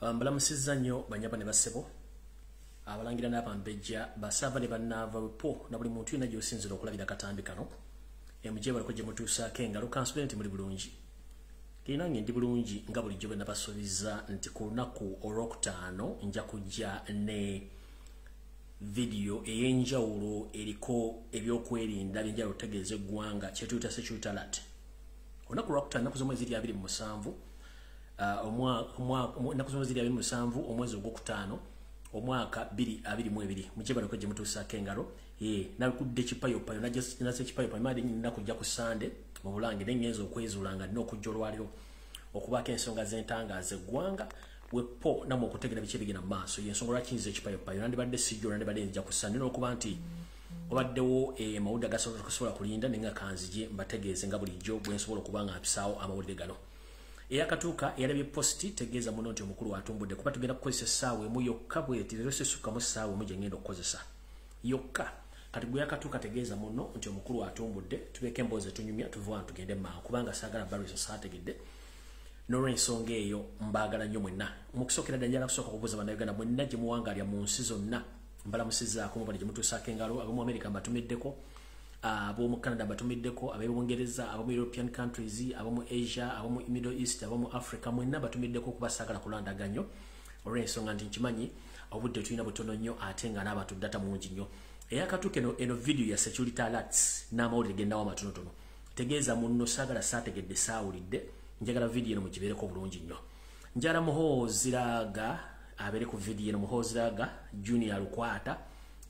mbalamusizza nnyo banyaba ne bassebo abalangira n'abambejja basaava ne bannaava wepo na buli muntu yonna gy'osinzira okulabira katambi kano emuje baliko gye mutuusaako engalo kansubire nti muli bulungi. Kina nge ndi bulungi nga bulijjo bwe nabasuubiza nti ku lunaku olwokutaano nja kujja ne vidiyo ey'enjawulo eriko ebyokwerinda byenjala okutegeeza eggwanga kyetuyita security alert. Olunaku lwakutaano naku z'omwezi eri abiri mu musanvu naku z'omwezi eri abiri mu musanvu omwezi ogwokutaano omwaka 2022 mukibaleko gye mutuusaako engalo nakudde kipayopayo nasa ekipayopayo maali ninaku jja ku sande mu bulange nengenza okwezuula nga nina okujja olwaliro okubaako ensonga zentangaaza eggwanga wepo namwe okutegera biki ebigenda mu maaso? Yensonga lwaki nyiza ekipayopayo? Nandibadde sijjo nandibadde nzija ku sande n'okuba nti obaddewo amawulire agasobola kulinda nenga kanzije mbategeeze nga bulijjo bwensobola okuba nga mpisaawo amawulire gano eyakatuuka eyalabye posti tegeeza muno nti omukulu watumbudde kuba tugenda kukozesa essaawa emu yokka bweti lero sesukkamu essaawa emu gyengenda okukozesa. Yokka. Kati gwe yakatuuka tegeeza muno nti omukulu watumbudde tubeeko emboozi etunyumya tuvuga tugende maawo kubanga saagala barisa saategedde n'olwensonga eyo mbaagala nnyo mwenna. Mukusookera ddala njala kusooka kubuuza bannayuganda mwenna gye muwangaalya mu nsi zonna mbalamusizaako mubali gye mutuusaako engalo ab'omu america mbatumiddeko ab'omu canada mbatumiddeko ab'ebungereza ab'omu european countries ab'omu asia ab'omu middle east ab'omu africa mwenna batumiddeko okuba saagala kulandaganyo olw'ensonga nti nkimanyi obudde tulina butono nnyo ate nga n'abantu data mungi nnyo. Eyakatuuka eno, eno video ya security alerts n'amawulire gendawo amatonotono tegeeza munno saagala saategedde saawulidde njagala video eno mugibeereko bulungi nnyo. Njala muhooziraga abeere ku video eno muhooziraga junior lukwata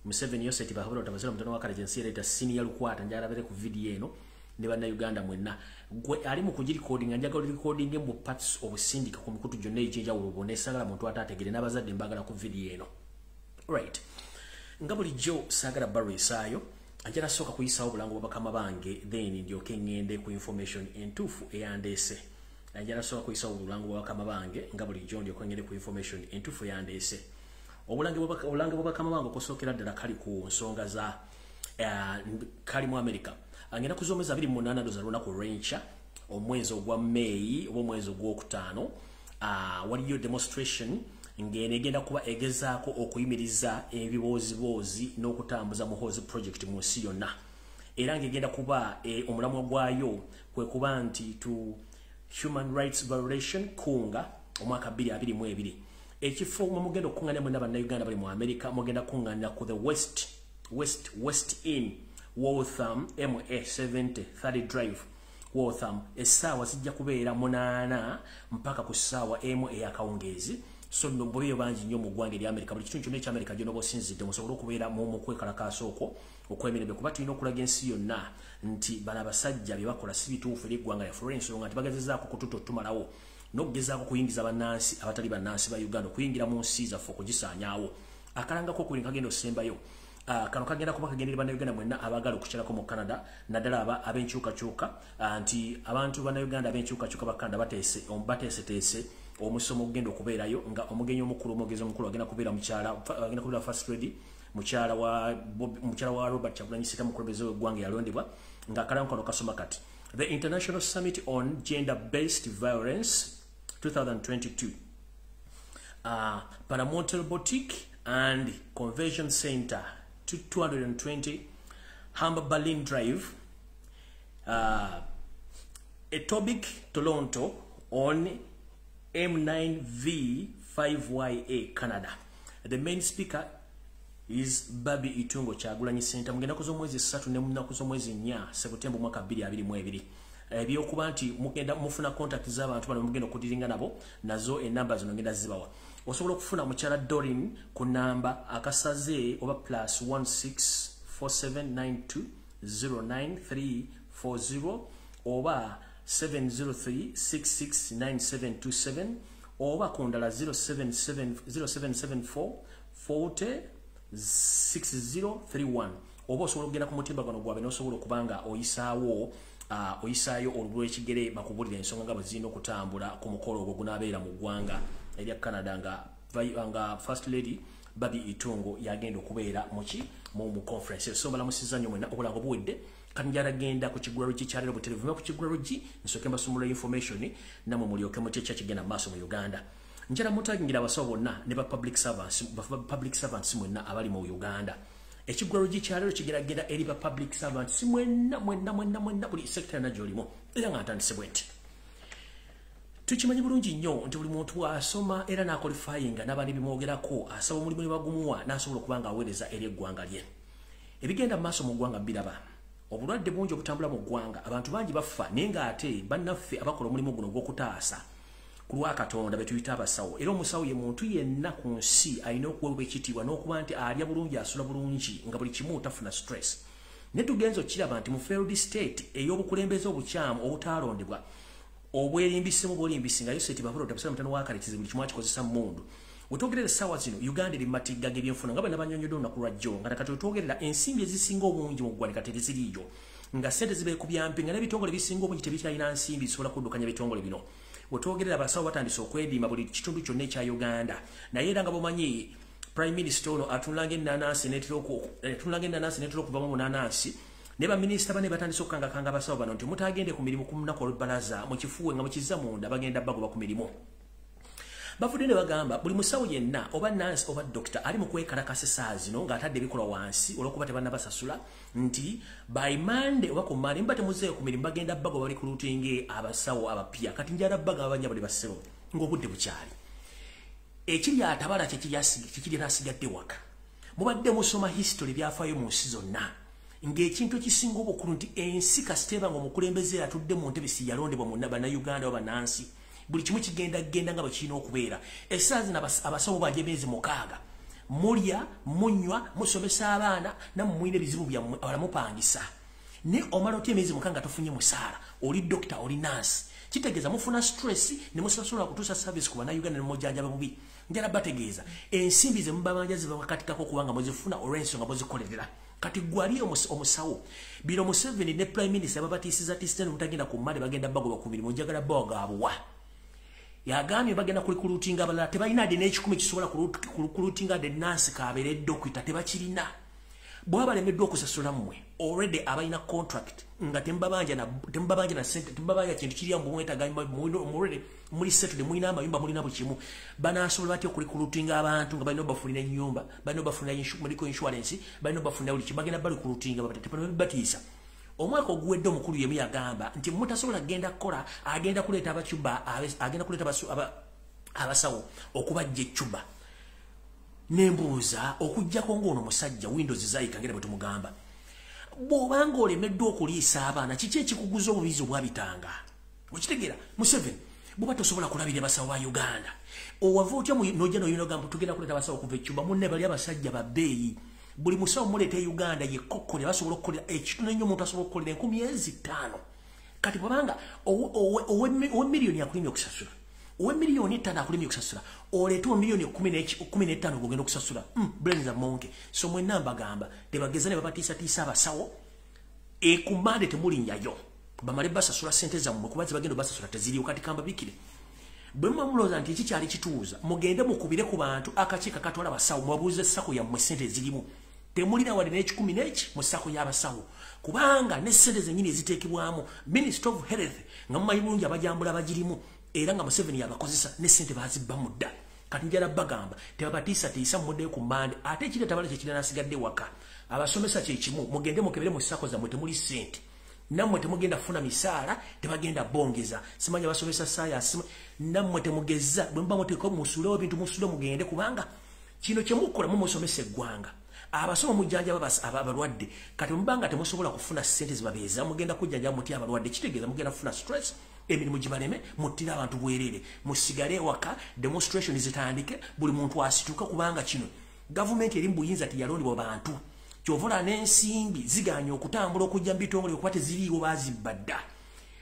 museveni yoseti bahabula otabazira mutono wa kaleje nsi ereeta senior lukwata njala abeere ku video eno ne bannayuganda mwenna. Gwe ali mu kugirikodinga njagala olikodinge mu parts obusindika ku mikutu gyonna egy'enjawulo bwonna esagala muntu ataategere n'abazadde mbagala ku video eno. Right. Nga bulijjo saagala barwesaayo ajala sooka kuyisawo obulango bwabakama bange then ndyoke ngende ku information entuufu eyandeese. Ajala sooka kuyisawo obulango bwabakama bange nga bulijjo ndyoke ngende ku information entuufu eyandeese obulange bwabakama bange okusookera ddala kali ku nsonga za kali mu america. Ngenda ku z'omwezi abiri munaana doza lunaku lwenca omwezi ogwa meeyi oba omwezi ogwokutaano waliyo demonstration ngeno egenda kuba egezaako okuyimiriza ebibooziboozi n'okutambuza muhoozi project mu nsi yonna. Era ngaegenda kuba omulamwa gwayo kwe kuba nti to human rights violation kunga omwaka 2022 ekifo mwe mugenda okukuŋŋaanira mwena bannayuganda bali mu america mugenda kukuŋŋaanira ku the west west west in waltham ma 70 30 drive. Waltham essaawa zijja kubeera munaana mpaka ku ssaawa emu eyakawungeezi so nno mbubeyo bangi nnyo mu ggwanga erya amerika buli kitundu kyonna ekyamerika gyonoba osinzidde musobole okubeera mumu kwekalakaasa okwo okwemirembe kuba tulina okulaga ensi yonna nti bano abasajja bye bakola si bituufu eri eggwanga yaffe olw'ensonga nti bagezezaako kututa otumalawo n'okugezaako kuyingiza bannansi abatali bannansi ba uganda okuyingira mu nsi zaffe okugisaanyaawo. Akalangako okuli kagenda osembayo kano kagenda kuba kagendera bannayuganda mwenna abaagala okukyalako mu canada naddala aba ab'enkyukakyuka nti abantu bannayuganda ab'enkyukakyuka ba canada bateeseteese omusomo ogenda okubeerayo nga omugenyi omukulu omwogezi omukulu agenda kubeera mukyala agenda kubeera first lady mukyala wa wa robert kyagulanyi sita mukulembeze w'eggwanga yalondebwa nga akalango kano kasoma kati the international summit on gender based violence 2022 uh, Paramotor boutique and convention center 220 Humber Berlin Drive, uh, Etobic, Toronto, on M9V5YA, Canada. The main speaker is Babi Itungo Chagulanyi Center. Mgenda kuzo mwezi satu ne munaku z'omwezi nnya Septemba mwaka 2022. Ebyokuba nti mugenda mufuna contact z'abantu bano mugenda okudiringa nabo nazo enamba zino ngenda zibawa. Osobola okufuna mukyala dorin ku namba akasaze oba plus 1647920930 oba 703669727 oba ku ndala 0774406031 oba osobola okugenda ku mutimbagano gwabwe nosobola okuba nga oyisaawo oyisaayo olugulu lw'ekigere bakubulira ensonga nga bwe zirina okutambula ku mukolo ogwo gunaabeera mu ggwanga. Erya canada nga, first lady babi itungo yagenda okubeera muki mu conference. So mbalamusiza nnyo mwena obulango buwedde kati njala genda ku kigula lugi kyalero buterevu ku kigula lugi nsooke mbasumulula information namwe mulyoke muti ekya kigenda mu maaso mu uganda. Njala mutagingira abasawo bonna ne ba public servants ba mwenna abali mu uganda ekigwalogi kyaleero kigeragera eri ba public servants. Mwenna mwenna mwenna mwenna buli sector yonna gyolimu era nga ntandise bwe nti. Tukimanyi bulungi nnyo nti buli muntu asoma era n'akolifayinga n'abaana ebimwogerako asaba omulimu ne bagumuwa n'asobola okuba nga aweereza eri eggwanga lye. Ebigenda mu maaso mu ggwanga biraba obulwadde bungi obutambula mu ggwanga. Abantu bangi bafa naye ng'ate bannaffe abakola omulimu guno ogw'okutaasa ku lwakatonda betuyita abasawo. Era omusawo ye muntu yenna ku nsi alina okuweebwa ekitiibwa n'okuba nti alya bulungi asula bulungi nga buli kimu tafuna stress. Ne tugenza okiraba nti mu failed state ey'obukulembeze obukyamu obutaalondebwa obwerimbisemu bwolimbisi nga yoseti babulo otabusala mutano wakale kizibu buli kimu akikozesa mundu. Wetwogerera essaawa zino uganda eri matigga g'ebyenfuna nga bana banyonyodde olunaku lwajjo nga nakati wetwogerera ensimbi ezisinga obungi mu ggwanika teriziriiyo nga sente zibeekubyampi nga n'ebitongole bisinga obungi tebikyalina nsimbi zisobola kuddukanya bitongole bino wetwogerera abasawo batandise okwediima buli kitundu kyonna ekya uganda. Naye era nga bumanyi prime minister ono atunulanga enanansi netera okuvamu munanansi ne baminisita bane batandise okukangakanga abasawo bano nti mutagende ku mirimu ku lunaku olubalaza mukifuwe nga mukiza munda bagenda bagoba ku mirimu bavudde ne bagamba buli musawo yenna oba nansi oba dokita ali mu kwekalakasa essaa zino ng'atadde ebikolwa wansi olw'okuba tebannabasasula nti by mande oba ku mande muba temuzeeyo ku mirimu bagenda bago bali kulutinge abasawo abapya. Kati njala baga abanya buli basebo ng'obudde bukyali. Ekiri atabala kikiri nasigadde waka. Mubadde musoma history byafaayo mu nsi zonna ng'ekintu ekisinga obukulu nti ensi kasiteba nga omukulembeze atudde mu ntebe si yalondebwa mu bannayuganda oba bannansi buli kimu kigenda genda nga bwekirina okubeera. Essaawa zino abasawo banje emyezi mukaaga. Mulya munywa musomesa abaana nammwe mulina ebizibu byammwe abala mupangisa. Naye omala otya emyezi mukaaga tofunye musaala? Oli dokita oli nansi kitegeeza mufuna stress ne musasobola kutuusa service ku bannayuganda ne mujjanjaba bubi. Njala bategeeza ensimbi ze mubabanja zibawakatikako kubanga muzifuna olw'ensonga muzikolerera kati gwali omusawo biro museveni ne prime minister babatiisiza tiisitani mutagenda ku mmale bagenda bagoba ku mirimu njagala bawagaabuwa yagambye bagenda kulikulutinga abalala tebalina de n'ekikumi kisobola kulutinga de nansi kabeeredde okwita tebakirina. Bwaba balemeddwa okusasula mmwe already abalina contract nga temubabanja na sente temubabanja kintu kiriamu bumwetagaalready muli setule mulina amayumba mulina buli kimu. Banasobola batya okulikulutinga abantu nga balina obafunira enyumba balina obafunira medical insurance balina obafunira buli kimu bagenda balikulutinga batiisa omwaka oguwedde omukulu yemu yagamba nti mutasobola genda kukola agenda kuleeta abacuba agenda kuleeta abasawo okubajja ecuba nembuuza okugjako ngaono musajja windows zayikangere bwe tumugamba. Bw'obanga olemeddwa okuliisa abaana kiki ekikuguza obubizi obwabitanga? Okitegeera museveni bwoba tosobola kulabira basawo ba uganda owava otya nojja noyinogamba tugenda kuleeta abasawo okuva ecuba munne bali abasajja babbeeyi buli musawo muleeta e uganda yekokkole basobola okukolera ekitono ennyo omuntu asobola okukolera enkumi ezitaano kati bwabanga owemiliyoni akulimya okusasula owemiliyoni etaano akulimya okusasula oleeta omiliyoni kumi n'etaano gogenda okusasula bulenza monke. So mwenna mbagamba tebageza ne babatiisatiisa abasawo ekumande temulinyayo. Bamale basasula sente zammwe kuba zibagenda basasula teziriwo kati kambabikire. Bwe muba mulowooza nti ekikyali kituuza mugende mukubire ku bantu akakiiko akatwala abasawo mwabuuza essako yammwe sente ezirimu temulina wadde n'ekikumi n'eki mu ssako y'abasawo. Kubanga ne sente zennyini eziteekebwamu ministry of health nga mumanyi bulungi abajambula bagirimu era nga museveni yabakozesa ne sente bazibba mu dda. Kati njala bagamba tebabatiisatiisa muddeyo ku mande ate ekiri tabala kyekiri nasigadde waka abasomesa kyekimu mugende mukebere mu ssako zammwe temuli sente nammwe temugenda kufuna misaala tebagenda bongeza. Simanyi abasomesa sayansi nammwe temugeza bwe muba muteeka musuulewo ebintu musule mugende kubanga kino kyemukola mumusomesa eggwanga abasoma mujjanjaba abalwadde kati mubanga temusobola kufuna sente zibabeeza mugenda kujjanjaba muti abalwadde kitegeeza mugenda kufuna stress emirimu gibaleme muttire abantu bwerere. Musigale ewaka demonstration zitandike buli muntu asituka kubanga kino gavumenti eri mubuyinza tiyalondebwa bantu. Kyovola n'ensimbi ziganya okutambula okujja mu bitongole okuba teziriiwo bazibba dda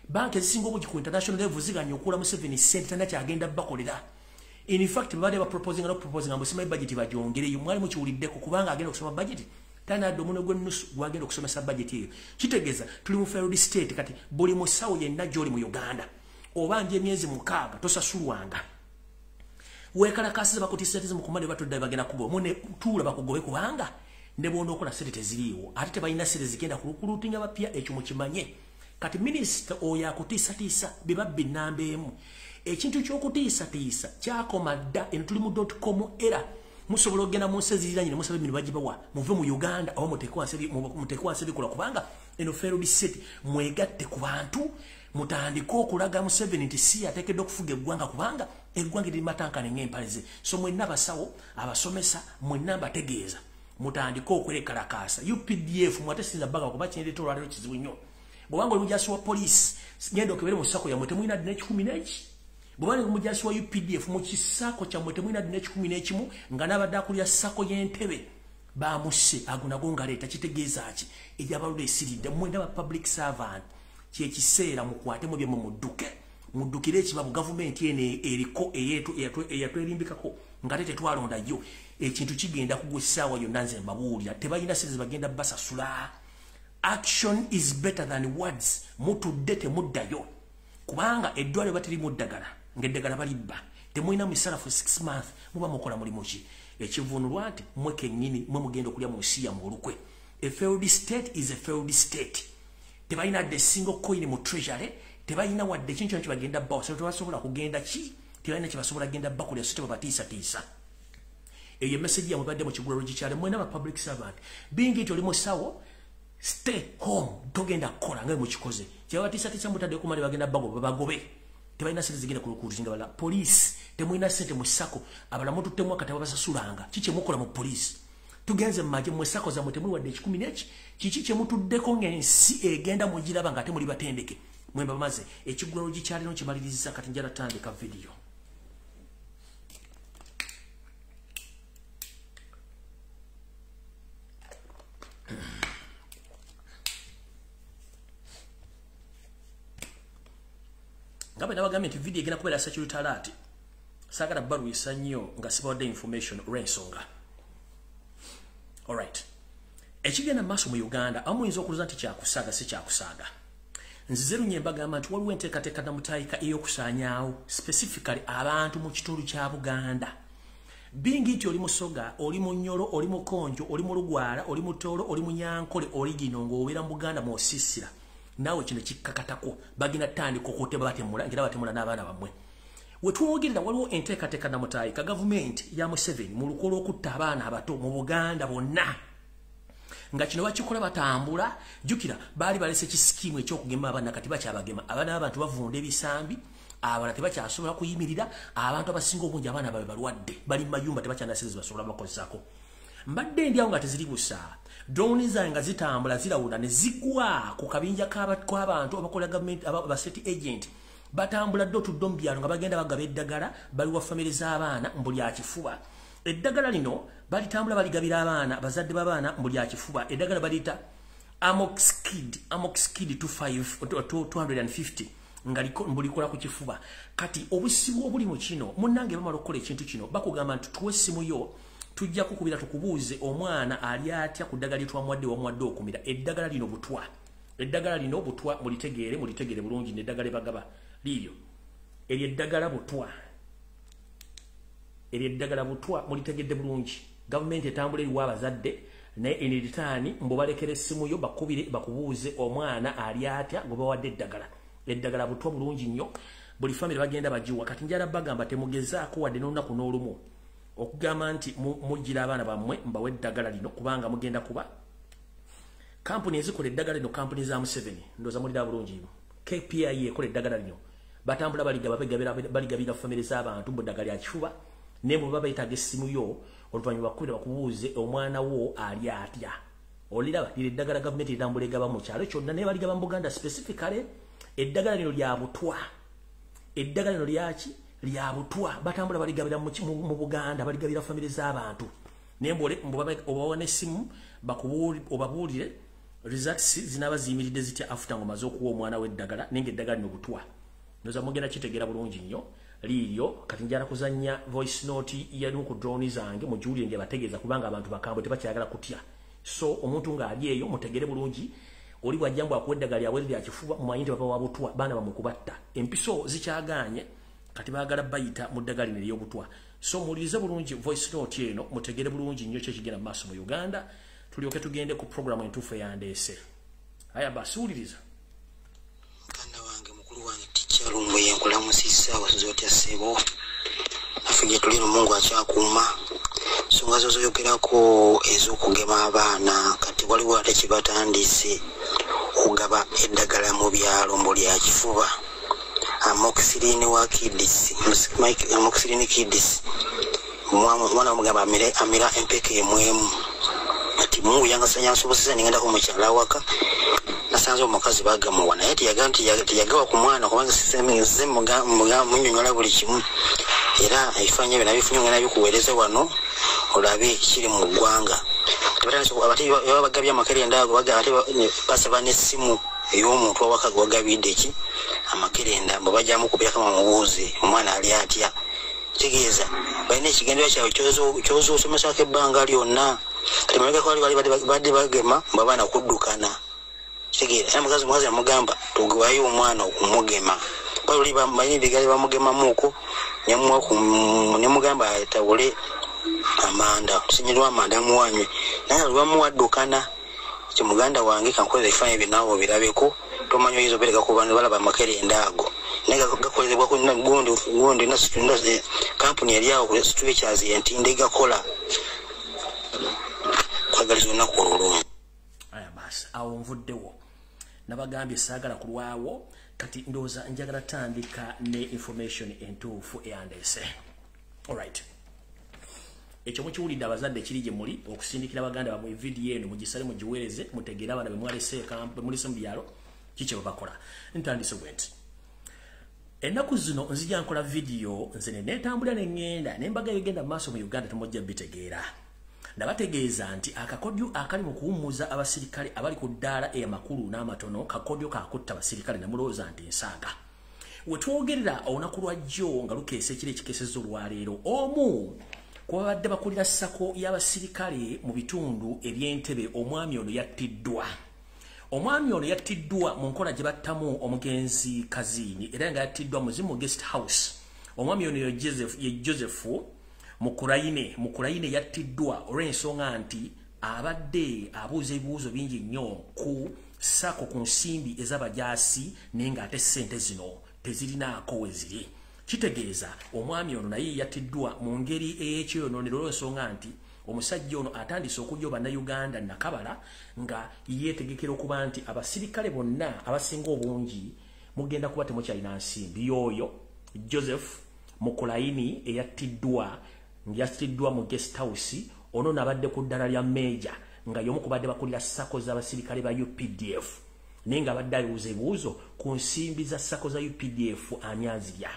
banka ezisinga obungi ku international level ziganya okuula museveni sente tana kyagenda bakolera in fact babadde baproposinga nokuproposinga musimayi budget bagyongereyo mwali mukiwuliddeko kubanga agenda okusoma budget. Tanadde omuno gw'ennusu gwagenda okusomesa budget eyo. Kitegeeza tuli mu failed state kati buli musawo yenna gy'oli mu uganda obanja emyezi mukaaga tosasulwanga. Wekalakasiza bakutiisatiza mukumade batodda bagenda kugoba mune tuula bakugobe kubanga ne bona okola sente teziriiwo. Ate tebalina sente zigenda kulukulutinga bapya ekyo mukimanye. Kati minisita oyo akutiisatiisa bye babba ennamba emu ekintu kyokutiisatiisa kyakoma dda eno tuli mu dotcom era musobola okgenda mu nsi eziriranye ne musaba emirimu bagibawa muve mu uganda oba muteeke wansi ebikola kubanga eno ferobiseti mwegatte ku bantu mutandike okulaga museveni nti si ateekeddwa okufuga eggwanga kubanga eggwanga eriri matankane ngaempaleze so mwenna abasawo abasomesa mwenna mbategeeza mutandike okwekalakaasa. Updf mwate sinza baga kuba kinireta olwaliro kizibu nnyo. Bwobanga oli mujasi wa poliisi genda okebere mu ssako yammwe temulina ddi n'ekikumi n'eki bwobanga mujasi wa updf mu kisaako kyammwe temulina ddi n'ekikumi n'ekimu nga n'abadde akulira ssako y'entebe bamusse ago nago ngaleeta kitegeeza ki? Eryabalula esiridde mwenda ba public servant kyekiseera mukwatemu byemwe mudduke muddukire ekibabu gavumenti eno eriko eyatwerimbikako nga te tetwalondayo ekintu kigenda kugwa essaawa yonna nze mbabuulira tebalina sente bagenda basasula. Action is better than words mutudde temuddayo. Kubanga eddwaliro batirimu ddagala ngaeddagala balibba. Temulina misalafu 6 month muba mukola mulimu ki? Ekivunulwa nti mwe kennyini mwe mugenda okulya mu nsi yamu olukwe. A failed state is a failed state. Tebalina dde single coin mu treasury tebalina wadde ekintu kyona kyebagenda bbawo. So tebasobola kugenda ki? Tebalina kyebasobola genda bakulya so tebabatiisatiisa eyo emesagi yamwe badde mu kigulalo gikyale mwena ba public servant. Bingi nti oli musawo stay home. Togenda kukola nga mukikoze. Kyebabatiisatiisa mutadde kumali bagenda bagoba bagobe tebalina sente zigenda kuzinga bala poliisi temulina sente mu ssako abala mututtemu akatabo basasulanga. Kikyemukola mu poliisi? Tugenze mumaje mu ssako zammwe temuli wadde ekikumi neki kiki kyemutuddeko ng'ensi egenda mugiraba nga ate muli batendeke? Mwemba bamaze ekigulalo gikyalino kimaliriza kati njala tandika vidiyo nga bwe nabagambye nti vidiyo egenda kubeera security alert saagala balwisa nnyo nga sibawadde information olw'ensonga. Alright. Ekigenda mu maaso mu uganda amu muyinza okuloza nti kyakusaaga si kyakusaaga. Nzize lunye mbagamba nti waliwo enteekateeka namutayika ey'okusaanyaawo specifically abantu mu kitundu kya buganda. Bingi nti oli musoga oli mu nyolo oli mukonjo oli mu lugwala oli mutoolo oli munyankole oli gino ng'obeera mu buganda mwosisira naawe kino kikkakatako. Bagenda tandika okuteba batemula ngera batemula n'abaana bammwe. Wetwogerera waliwo enteekateeka namutayika gavumenti ya museveni mu luko lw'okutta abaana abato mu buganda bonna. Nga kino bakikola batambula. Jjukira baali balese kisikimu ekyokugema abaana kati bakyabagema. Abaana b'abantu bavunda ebisambi abala tebakyasobola kuyimirira abantu abasinga obungi abaana babe balwadde. Bali mu mayumba tebakyanaseze basobola bakozesako mbadde ndyawo nga teziri busa. Droni zange nga zitambula zirawuna ne zigwa ku kabinja kw'abantu abakola gavumenti abastate agent. Batambula dde otudde mu byalo nga bagenda bagaba eddagala baliwa famire z'abaana mbuli akifuba. Eddagala lino balitambula baligabira abaana bazadde b'abaana mbuli akifuba. Eddagala baliyita amoxkid amoxkid 250 nga mbulikola ku kifuba. Kati obusibu obuli mu kino munnange bamala okukola ekintu kino bakugamba nti tuwa essimu yo tujja kukubira tukubuuze omwana ali atya ku ddagala lyetwamuwadde wamuwadde okumira? Eddagala lino butwa. Eddagala lino butwa mulitegeere mulitegeere bulungi neddagala ebagaba liiryo eryo eddagala butwa. Eryo eddagala butwa mulitegedde bulungi. Gavumenti etambula eriwa abazadde naye eniritaani mbubalekera essimu yo bakubire bakubuuze omwana ali atya gwe bawadde eddagala. Eddagala butwa bulungi nnyo. Buli famire bagenda bagiwa. Kati njala bagamba temugezaako wadde n'olunaku n'olumu okugamba nti mujjira abaana bammwe mbawe eddagala lino kubanga mugenda kuba kampuni ezikola eddagala lino kampuni za museveni ndooza mulira bulungi kpia ekola eddagala lino. Batambula baligabira famire z'abantu mu ddagala lyakifuba naye bwe baba bayetaaga essimu yo oluvannyuma bakubire bakubuuze omwana wo ali atya. Oliraba lira eddagala gavumenti etambula egaba mu kyalo kyonna naye baligaba mu buganda specifically eddagala lino lya butwa. Eddagala lino lyaki lya butwa batambula baligabira mu buganda baligabira famire z'abantu. Naye obawa n'essimu obabuulire results zinaba ziyimiridde zitya afuta ngomaze okuwa omwana w'eddagala naye nga eddagala lino butwa. Noza mugenda kitegeera bulungi nnyo liiryo kati njala kuzanya voice note yalimu ku drone zange mugiwulire ndi abategeeza kubanga abantu bakambwe tebakyagala kutya. So omuntu ng'ali eyo mutegere bulungi oli bwajja mbu akuwa eddagala lyawe lyakifuba mumanyi nti baba wabutwa baana bamwe kubatta empiso zikyaganye kati baagala bayita mu ddagala lino ery'obutwa so muwulirize bulungi voice note eno mutegere bulungi nnyo kyekigenda mu maaso mu uganda. Tulyoke tugende ku programu entuufu eyandeese aya basiwuliriza muganda wange mukulu wange ticca salumbu yenkulamusisa wazotya ssebo? Naffe gye tuli no mungu akyakuuma nsonga zo zoyogerako ez'okugema abaana kati waliwo ate kibatandise okugaba eddagala mu byalo mbu lya kifuba amoxilini wa kidis. Amoxilini kidis. Omwana wamugamba amire amira empeka emwemu ati mungu yangasanyansobozesa ningendako mukyala waka. Nasanze omukazi bagamuwa naye tiyagawa ku mwana kubanga nze munyonyola buli kimu. Era ebifaanyi ebyo nabifunye nga nabikuweereza wano olabe kiri mu ggwanga. Aba bagabye amakerenda ago ate basaba n'essimu ey'omuntu awaka ge wagabidde ki amakerenda bwe bajamukubirako bamubuuze omwana ali atya? Kitegeeza balina ekigendera kyabwe kyoza osomesako ebbanga lyonna. Kati mabegakali badde bagema mbabaana kuddukana kitegeera era mukazi mukazi amugamba tugewayo omwana okumugema. Baluli balina ebigali bamugemamuuko nemugamba atawule amanda tusinyirwa amanda muwanywe. Naye lwamuwaddukana kimuganda wange kankoleza ebifaanyi binaabo birabeko tomanyi oyinza obereka kuba balaba amakerenda ago naye gakolezebwa gundi kampuni eryawo stretchers yentinde gakola. Kwagaliza olunaku olulungi aya basi awo nvuddewo nabagambye saagala kulwawo kati ndowooza njagala tandika ne information entuufu eyandeese. Alright ekyo mukiwulidde abazadde kiri gye muli okusindikira baganda bamwe vidiyo eno mugisale mugiweereze mutegeere abaana bemulese mu byalo kikye bakola. Ntandise bwe nti ennaku zino nzija nkola vidiyo nze nenetambulira neŋŋenda nembaga ebigenda mu maaso mu uganda temujja bitegeera. Nabategeeza nti akakodyo akali mu kuwummuza abasirikale abali ku ddaala eyamakulu n'amatono kakodyo kakutta abasirikale nemulowooza nti nsaaga wetwogerera olunaku lwajjo nga lukeesa ekiro ekikeseza olwaleero. Omu kwabadde bakulira ssako y'abasirikale mu bitundu eby'entebe omwami ono yattiddwa omwami ono yattiddwa mu nkola gye battamu omugenzi kaziini era nga yattiddwa muzimu guest house. Omwami ono ye joseph mukurayine mukurayine yattiddwa olw'ensonga nti abadde abuuza ebibuuzo bingi nnyo ku sako ku nsimbi ez'abajasi naye ng'ate ssente zino tezirinaako we ziri. Kitegeeza omwami ono naye yattiddwa mu ngeri ey'ekyonoonero olw'ensonga nti omusajja ono atandise okujja bannayuganda nakabala nga yeetegekera okuba nti abasirikale bonna abasinga obungi mugenda kuba temukyalina nsimbi. Yoyo joseph mukulayini eyattiddwa yattiddwa mu guest house ono nabadde ku ddala lya meja nga yomu kubadde bakulira sako z'abasirikale ba updf naye nga abadde abibuuza ebibuuzo ku nsimbi za sako za updf ani azirya.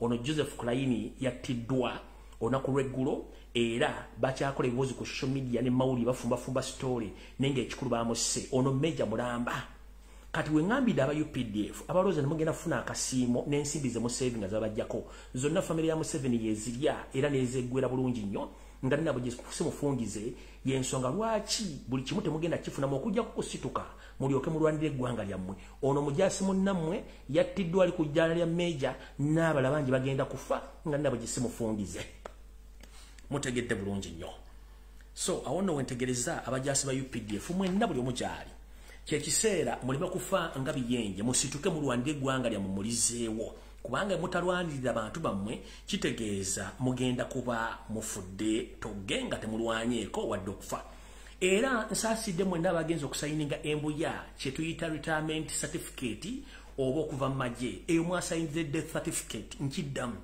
Ono joseph kulayini yattiddwa olunaku lweggulo era bakyakola ebibuuzi ku social media ne mawulire bafumbafumba story naye ngaekikulu bamusse ono meja mulamba. Kati weŋambidde aba updf abalowooza ne mugenda kufuna akasiimo n'ensimbi ze museveni nga zabajjako zonna famire ya museveni yezirya era nezeggwera bulungi nnyo nga ninabo gyesimufungize yensonga lwaki buli kimu temugenda kifunamu okujja kukusituka mulyoke mulwanire eggwanga lyammwe? Ono mujasi munnammwe yattiddwa ali ku jjala lya meja n'abala bangi bagenda kufa nga ninabo gyesimufungize mutegedde bulungi nnyo. So awo nno wentegereza abajasi ba updf mwenna buli omu gyali kyekiseera muleme kufa nga biyenje musituke mulwanire eggwanga lyammwe mulizeewo kubanga mutalwanirira bantu bammwe kitegeeza mugenda kuba mufudde togge nga temulwanyeeko wadde okufa. Era nsaasidde mwenna abagenza okusayininga embuya kyetuyita retirement certificate oba okuva mu magye. Eyo mwasayinire death certificate nkiddamu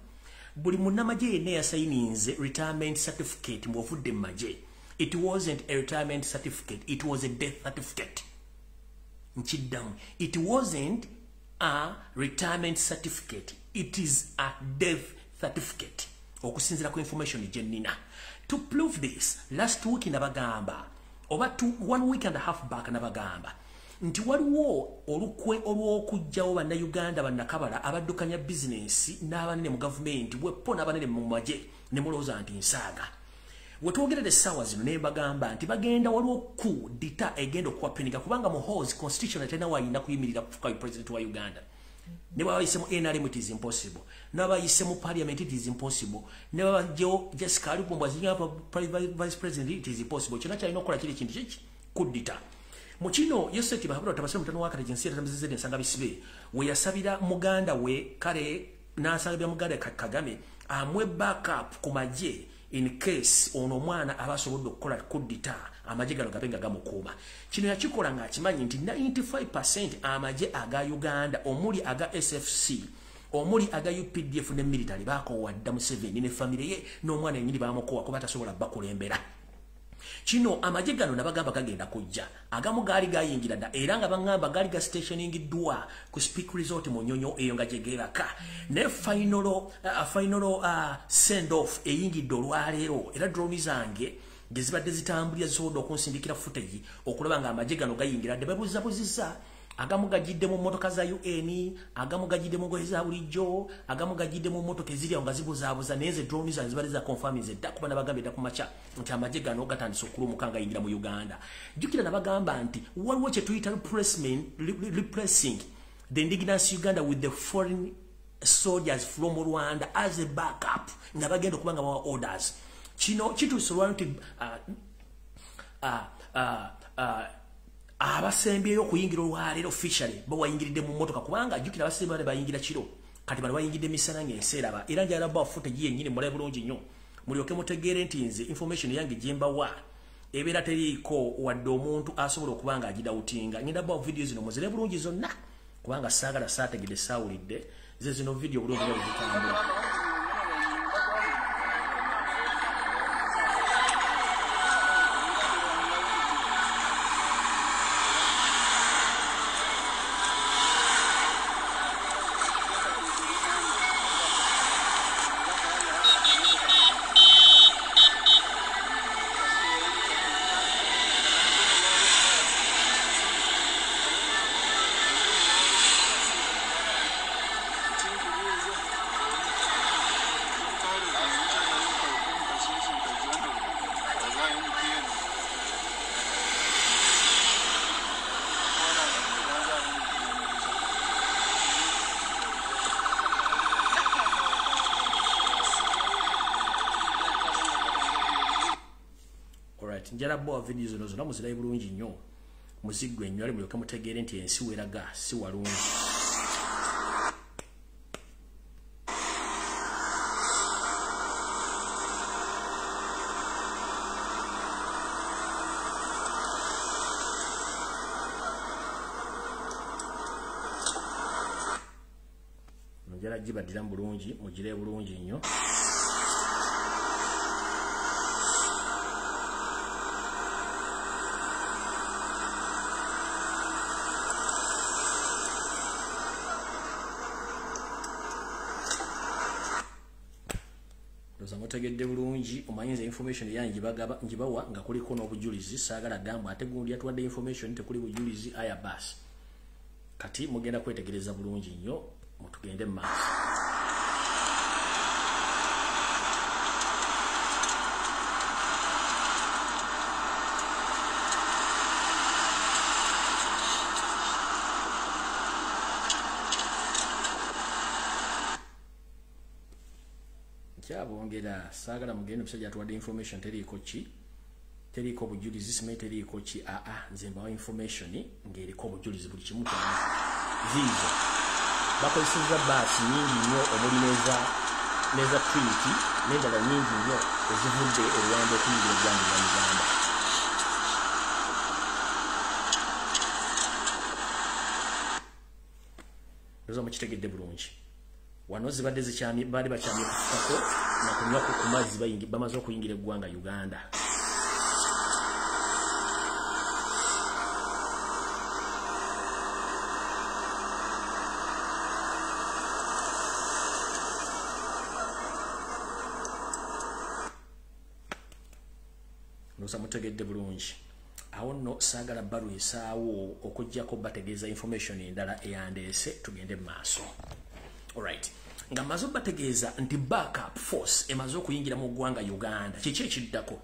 buli munnamagye yenna yasayininze retirement certificate mbwovudde mu magye. It wasn't a retirement certificate it was a death certificate. Nkiddamu. It wasn't a retirement certificate it is a death certificate. Okusinzira ku information gyenina to prove this last week nabagamba oba one week and a half back nabagamba nti waliwo olukwe olw'okugjawo bannayuganda bannakabala abaddukanya bizinensi n'abanene mu gavumenti bwepo n'abanene mu magye ne mulowooza nti nsaaga. Wetwogerera essaawa zino naye bagamba nti bagenda waliwo ku dita egenda okuwapenika kubanga muhoozi constitution atalina wayina kuyimirira kufuka president wa uganda. Ne babayise mu nrm it is impossible. Nabayise mu parliament it is impossible. Ne babajjewo jessica alikumbwa zinga vice president it is impossible. Kyonna kyalina okukola kiri kintu kiki? Kuddita mu kino yoseti bahabula tabasire mutano wakati jinsi yatamzize ensanga bisibe we yasabira muganda we kale n'asabira muganda we kagame amwe backup ku magye in case ono omwana aba asobodde okukola kudita amagye gano gabe nga gamukuuma. Kino yakikola ng'akimanyi nti 95 amagye aga uganda omuli aga sfc omuli aga updf ne military bakowa dda museveni ne famire ye n'omwana yenyini bamukowa kuba tasobola bakulembera kino amagye gano nabagamba gagenda kujja. Agamu gaali gayingira dda era nga baŋŋamba gaali ga stationingiddwa ku speak resort mu nyonyo eyo nga gyegeebaka ne final, uh, final uh, send off eyingidde olwaleero era droni zange gezibadde zitambulira zisobodde okunsindikira footage okulaba nga amagye gano gayingira dde babuzabuzisa agamu gajidde mu motoka za UN agamu gajidde mu ngoye za bulijjo agamu gajidde mu motoka eziri awo nga zibuzaabuza naye ze drone zange zibali za confirming ze dda kuba nabagambye dda ku makya nti amagye gano gatandise okulumuka nga yingira mu uganda. Jjukira nabagamba nti waliwo kye tuyita replacing the indigenous uganda with the foreign soldiers from rwanda as a backup. Nga bagenda okuba nga bawa orders. Kino kituuse olwa nti uh, uh, uh, uh, abasembyeyo okuyingira olwaleero officially bawayingiridde mu motoka kubanga jjukira abasembe bale bayingira kiro kati bano bayingidde misana ngaenseeraba era njalaba wafute gi yennyini mulabe bulungi nnyo mulyoke mutegeere nti nze information yange gyembawa ebeera teriiko wadde omuntu asobola okuba nga agidawutinga. Ngenda bawa vidiyo zino muzire bulungi zonna kubanga saagala saategedde saawulidde. Ze zino vidiyo bulungi nga bwezitambula njala bowa vidiyo zino zonna muzirabe bulungi nnyo. Muziggwe enywale mulyoke mutegeere nti ensi weraga si walungi. Njala gibadiramu bulungi mugire bulungi nnyo ndoza mutegedde bulungi omanyinza information yange ngibawa nga kuliko n'obujulizi saagala gambo ate gundi yatuwadde information tekuli bujulizi aya bas kati mugenda kwetegereza bulungi nnyo mutugende mu maaso kyabongera saagala mugende musajja atuwadde information teriiko ki? Teriiko obujulizi simanyi teriiko ki? Aa nze mbawa information ng'eriko obujulizi buli kimu kyona ziizo bakozeseza baasi nyingi nnyo omuli neza twiti n'endala nyingi nnyo ezivudde oluwambo okuyingira eggwanga lya uganda. Oza mukitegedde bulungi. Wano zibadde zikyami baali bakyamye kufukako nakunywa ku mazzi bamaze okuyingira eggwanga uganda. Noza mutegedde bulungi. Awo nno saagala balwisaawo okugjako bategeeza information endala eyandeese tugende mu maaso alright nga maze obategeeza nti backup force emaze okuyingira mu ggwanga uganda. Kiki ekiddako?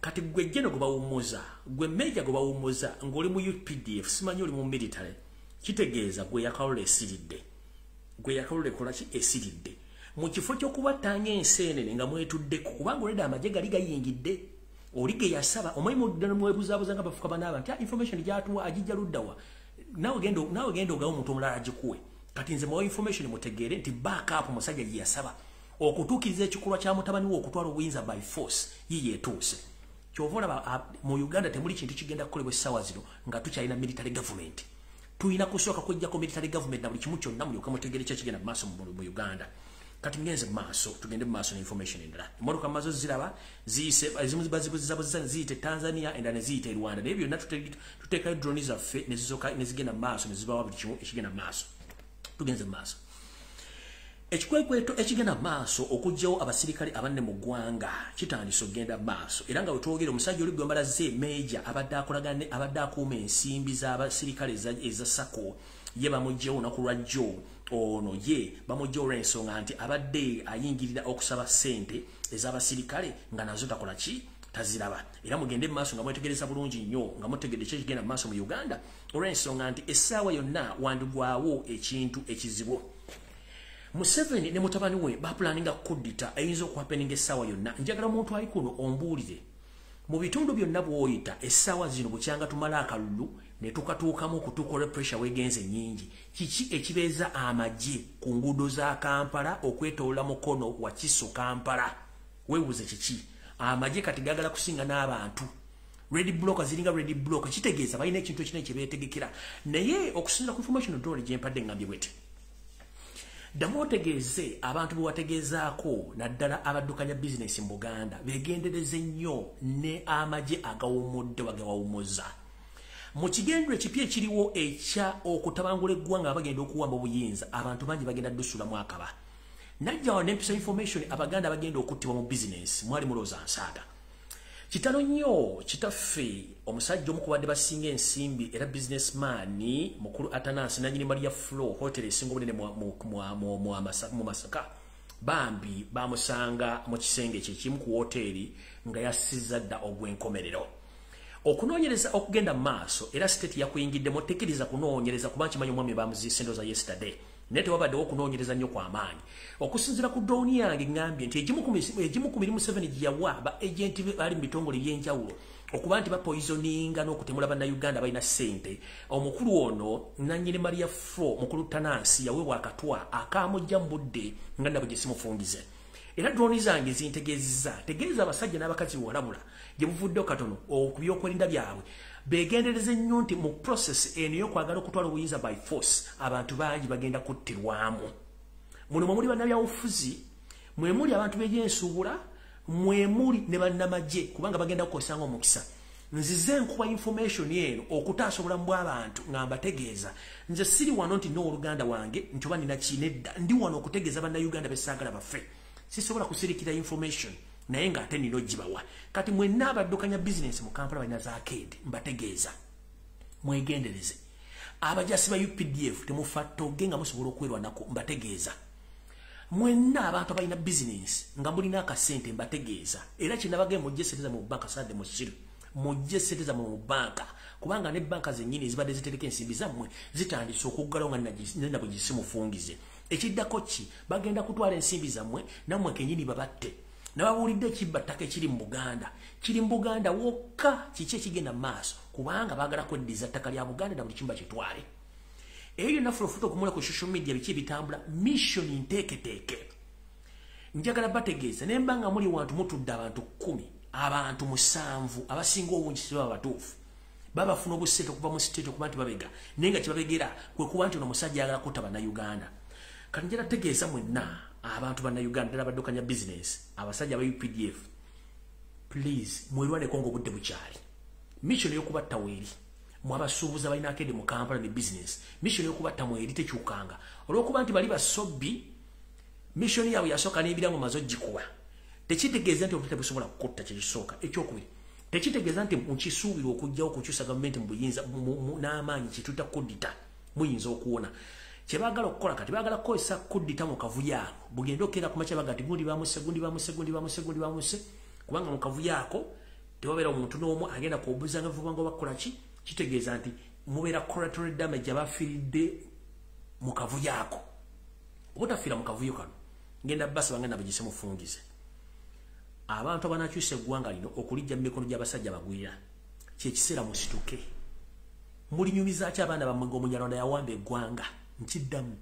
Kati gwe jeno gwe bawummuza gwe meja gwe bawummuza ng'oli mu updf simanyi oli mu military kitegeeza gwe yakalole esiridde. Gwe yakalole kolaki esiridde. Mu kifo ky'okubattanga enseenene nga mwetuddeko kubanga oleda amagye gali gayingidde olige yasaba omanyi mwebuzabuza nga bafuka banaba nti "Ah, information gyatuwa agijja luddawa nawe genda nawe genda ogawo omuntu omulala agikuwe kati nze muwa information mutegeere nti backup musajja gye yasaba okutuukiriza ekikolwa kya mutabani we okutwala obuyinza by force yiye etuuse kyova olaba ah, mu uganda temuli kintu kigenda kukolebwa essaawa zino nga tukyalina military government. Tulina kusooka kujjako military government na buli kimu kyonna mulyoka mutegeere kyekigenda mu maaso mu uganda. Kati ngenze mu maaso tugende mu maaso ne information endala. Emmotoka mazo ziraba ziyise ezimu bazibuzizabuziza ziyite tanzania endala ne ziyite rwanda. Naye byonna tute- tuteekayo droni zaffe ne zisoka ne zigenda mu maaso ne zibawa buli kimu ekigenda mu maaso tugenze mu maaso. Ekikwekweto ekigenda mu maaso okugyawo abasirikale abanne mu ggwanga kitandise okgenda mu maaso. Era nga wetwogere omusajja oli gwembalaze meja abadde akolagane abadde akuuma ensimbi z'abasirikale eza- sako ye bamugyewo olunaku lwa jjo ono ye bamugyewo olw'ensonga nti abadde ayingirira okusaba ssente ez'abasirikale nga nazo takola ki taziraba. Era mugende mu maaso nga mwetegereza bulungi nnyo nga mutegedde ki ekigenda mu maaso mu uganda olw'ensonga nti essaawa yonna wandigwawo ekintu ekizibu. Museveni ne mutabani we bapulaninga kudita eyinza okuhapeninga essaawa yonna. Njagala omuntu ali kuno ombuulire. Mu bitundu byonna bw'oyita essaawa zino bukyanga tumala akalulu ne tukatuukamu okutuuka pressure wegenze nyingi kiki ekibeeza amagye ku nguudo za kampala okwetolola mukono wa kiso kampala? Weebuuze kiki amagye kati gagala kusinga n'abantu. Red block ziringa red block kitegeeza balina ekintu ekina kyebeetegekera naye okusinza ku information dole gyempadde ngambye bwete. Ddamu otegeeze abantu be wategeezaako naddala abaddukanya bizinesi mu buganda begendereze nnyo ne amagye agawummudde wagawawummuza mu kigendero ekipya ekiriwo ekya okutabangula eggwanga nga bagenda okuwamba obuyinza abantu bangi bagenda ddusulamu akaba najjawo nempisa information abaganda bagenda okuttibwa mu bizinesi mwali mulooza nsaaga. Kitalo nnyo kitaffe omusajja omu kubadde basinga ensimbi era businessman mukulu atanasi nanyini maria flo hotel esinga obunene mu- mu- mu- mu- mu masaka. Bambi bamusanga mu kisenge kyekimu ku woteeri nga yassiza dda ogw'enkomerero. Okunoonyereza okugenda maaso era state yakuyingiddemu tekiriza kunoonyereza kuba nkimanyi omwami bamuziise endooza yesterday naye tewabaddewo okunoonyereza nnyo kw'amaanyi okusinziira ku dowuni yange ngambye nti egimu ku mirimu 7 gye yawa ba agenti be bali mu bitongole by'enjawulo okuba nti bapoisoninga n'okutemula bannayuganda balina ssente. Omukulu ono nanyini maria fro mukulu tanansi yaweebwa akatwa akamujja mu budde nga nabwe gye simufungize. Era droni zange zintegeezezza tegeeza abasajja n'abakazi bwewalamula gye buvuddeho katono ku byokwerinda byabwe begendereze nnyo nti mu process eno yokwagala okutwala obuyinza by force abantu bangi bagenda kuttirwamu. Muno mwemuli bannabyabufuzi mwemuli abantu b'egyensuubula mwemuli ne bannamagye kubanga bagenda kukozesanga omukisa. Nzize nkuba information eno okutaasa obulamu bw'abantu nga mbategeeza. Nze siri wano nti n'oluganda wange nti oba nina kinedda ndi wano okutegeeza bannayuganda besaagala baffe. Sisobola kusirikira information naye ng'ate nina ogibawa. Kati mwenna abaddukanya bizinesi mu kampala balina za kedi mbategeeza. Mwegendereze. Abajasi ba updf temufattoge nga musobola okwerwanako mbategeeza. Mwenna abantu abalina bizinesi nga mulina akasente mbategeeza. Era kyenabagaye mujje seteza mu banka sadde musiru mujje seteza mu banka kubanga ne banka zenyini ezibadde zitereka ensimbi zammwe zitandise okuggalawo nga nabwe gisimufungize. Ekiddako ki? Bagenda kutwala ensimbi zammwe nammwe kenyini babatte nababuulidde ekibba ttaka ekiri mu buganda. Kiri mu buganda wokka kiki ekigenda mu maaso? Kubanga baagala kweddiza ttaka lya buganda na buli kimu bakitwale eyo yonna fulofuta okumula ku social media biki ebitambula? Mission nteeketeeke. Njagala bategeeza naye mba nga muli wantu mutudde abantu kumi abantu musanvu abasinga obungi sibaba batuufu. Babafuna obusente okuva mu state okuba nti babega naye nga kyebabegera kwe kuba nti ono musajja ayagala kutta bannayuganda. Kati njala tegeeza mwenna abantu bannayuganda ddala baddukanya bizinesi abasajja aba updf please mwerwaneko ngaobudde bukyali. Mission eyokubatta weeri mwabasuubuza balina akede mu kampala ne business. Mission eyokubatta mweri tekyukanga. Olwokuba nti bali basobbi mission yaabwe yasooka n'ebiramu maze ogikuba tekitegeeza nti obutete busobola kukutta kyekisooka ekyokubiri tekitegeeza nti mukisuubira okugjawo okukyusa gavumenti mu buyinza n'amaanyi kituta kudita muyinza okuwona kyebaagala okukola kati baagala kukozesa kudita mu kavuyo ako. Bugende okera ku makya baga ti gundi gundi bamuse gundi bamuse gundi bamuse. Kubanga mu kavuyo ako tewabeera omuntu n'omu agenda kuobuzanga vuba nga obakola ki? Kitegeeza nti mubeera collateral damage abafiiridde mu kavuyo ako. Oba otafiira mu kavuyo kano ngenda basa banga nabo gise mufungize. Abantu abanakyusa eggwanga lino okulijja mu mikono gy'abasajja bagwira kyekiseera musituke. Mulinyumiza ki abaana bammwe ngaomunyarwanda yawamba eggwanga nkiddamu.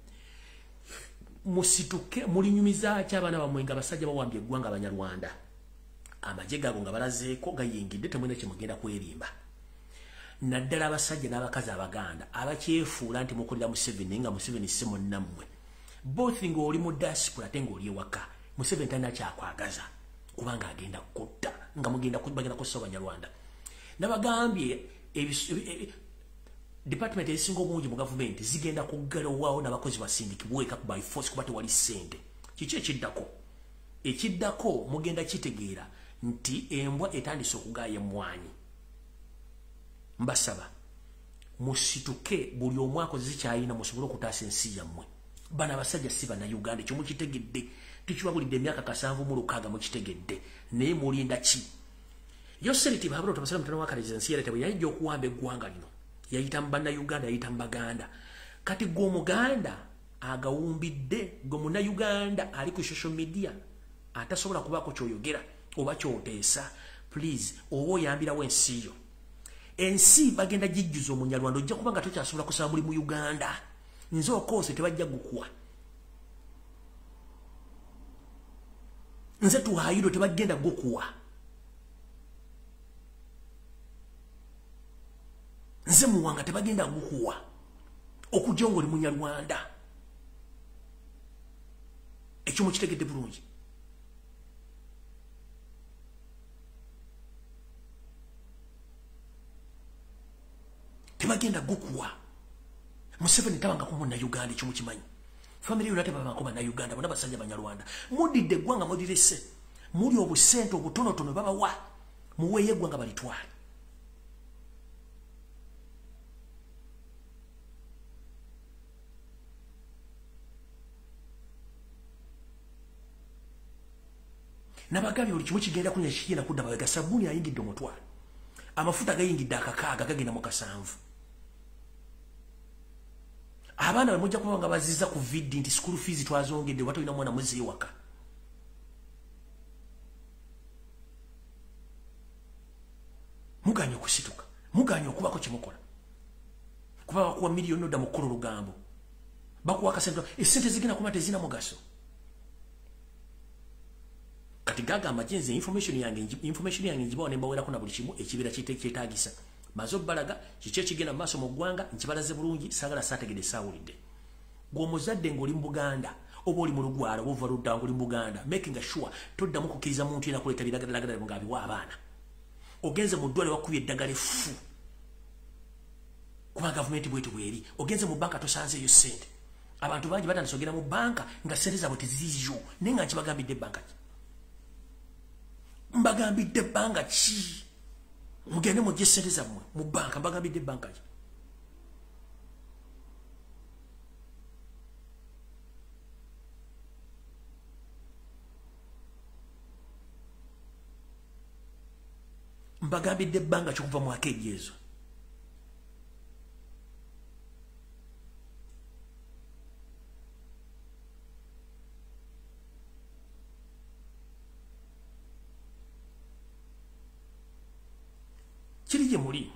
Musituke mulinyumiza ki abaana bammwe nga abasajja bawambye eggwanga abanyarwanda. Amagye gaago nga balazeeko gayingidde temwina kyemugenda kwerimba. Naddala abasajja n'abakazi abaganda abakyefuula nti mukolera museveni nga museveni si munnammwe. Both ngaoli mu diaspora ate ngaoli ewaka. Museveni talina kyakwagaza kubanga agenda kutta nga mugenda bagenda kussa abanyarwanda. Nabagambye department ezisinga obungi mu gavumenti zigenda kugalowaawo n'abakozi basindikibweka by force kuba tewali ssente. Kiki ekiddako? Ekiddako mugenda kitegeera nti embwa etandise okugaaya emwanyi mbasaba musituke buli omu akoze zikyayina musobole okutaasa ensi yammwe. Bano abasajja si bannauganda ekyo mukitegedde? Tukibabulidde emyaka kasanvu mu lukaaga mukitegedde. Naye mulinda ki? Yoseriti babula otabasala mutano wakalezensi yaletebwe yayijja okuwamba eggwanga lino yayita mu bannauganda yayita mu baganda. Kati gwe omuganda agawumbidde gwe munnauganda ali ku social media atasobola kubaako kyoyogera oba kyoteesa please oba oyambirawo ensi yo. Ensi bagenda jijjuza omunyarwanda ojja kuba nga tokyasobola kusaba muli mu uganda. Nze okoose tebajja gukuwa nze tuhayiro tebagenda gukuwa nze muwanga tebagenda gukuwa okujja nga oli munyarwanda ekyo mukitegedde bulungi. Tebagenda gukuwa museveni tabanga kumunnauganda ekyo mukimanyi famire yona tebabako bannauganda bona basajja banyarwanda. Mudidde eggwanga mudirese. Muli obusente obutonotono babawa. Muweeyo eggwanga balitwale nabagambye buli kimu kigenda kunya kigenda kudda mabega sabbuuni ayingidde omutwalo amafuta gayingidde akakaaga gagenda mu kasanvu. Abaana bemujja kuba nga baziza ku vidi nti school fees twazongedde oba tolina mwana muzi ewaka. Muganya okusituka muganya okubako kyemukola kuba bakuwa miliyoni odda mu kkola olugambo bakuwa akasente esente zigenda kuba tezina mugaso kati gagamba jenze information yange information yange njibawo ne mbawerako na buli kimu ekibeera kyetaagisa. Maze obbalaga kiki ekigenda mu maaso mu ggwanga nkibalaze bulungi saagala saategedde saawulidde gweomuzadde ng'oli mu buganda oba oli mu lugwala oba ova ludda ngaoli mu buganda making sure toddamu kukkiriza muntu yena kuleeta biragalalagala ngaabiwa abaana. Ogenze mu ddwale wakubya eddagala effu. Kuba gavumenti bweti bweri. Ogenze mu banka tosanzeeyo sente abantu bangi batandisa ogenda mu banka nga sente zaabwe teziziyo naye nga nkibagambidde ebbanga ki mbagambidde ebbanga ki? Mugende mujje sente zammwe mu banka mbagambidde ebbanga ki? Mbagambidde ebbanga kyokuva mwaka ejeezo kiri gye muli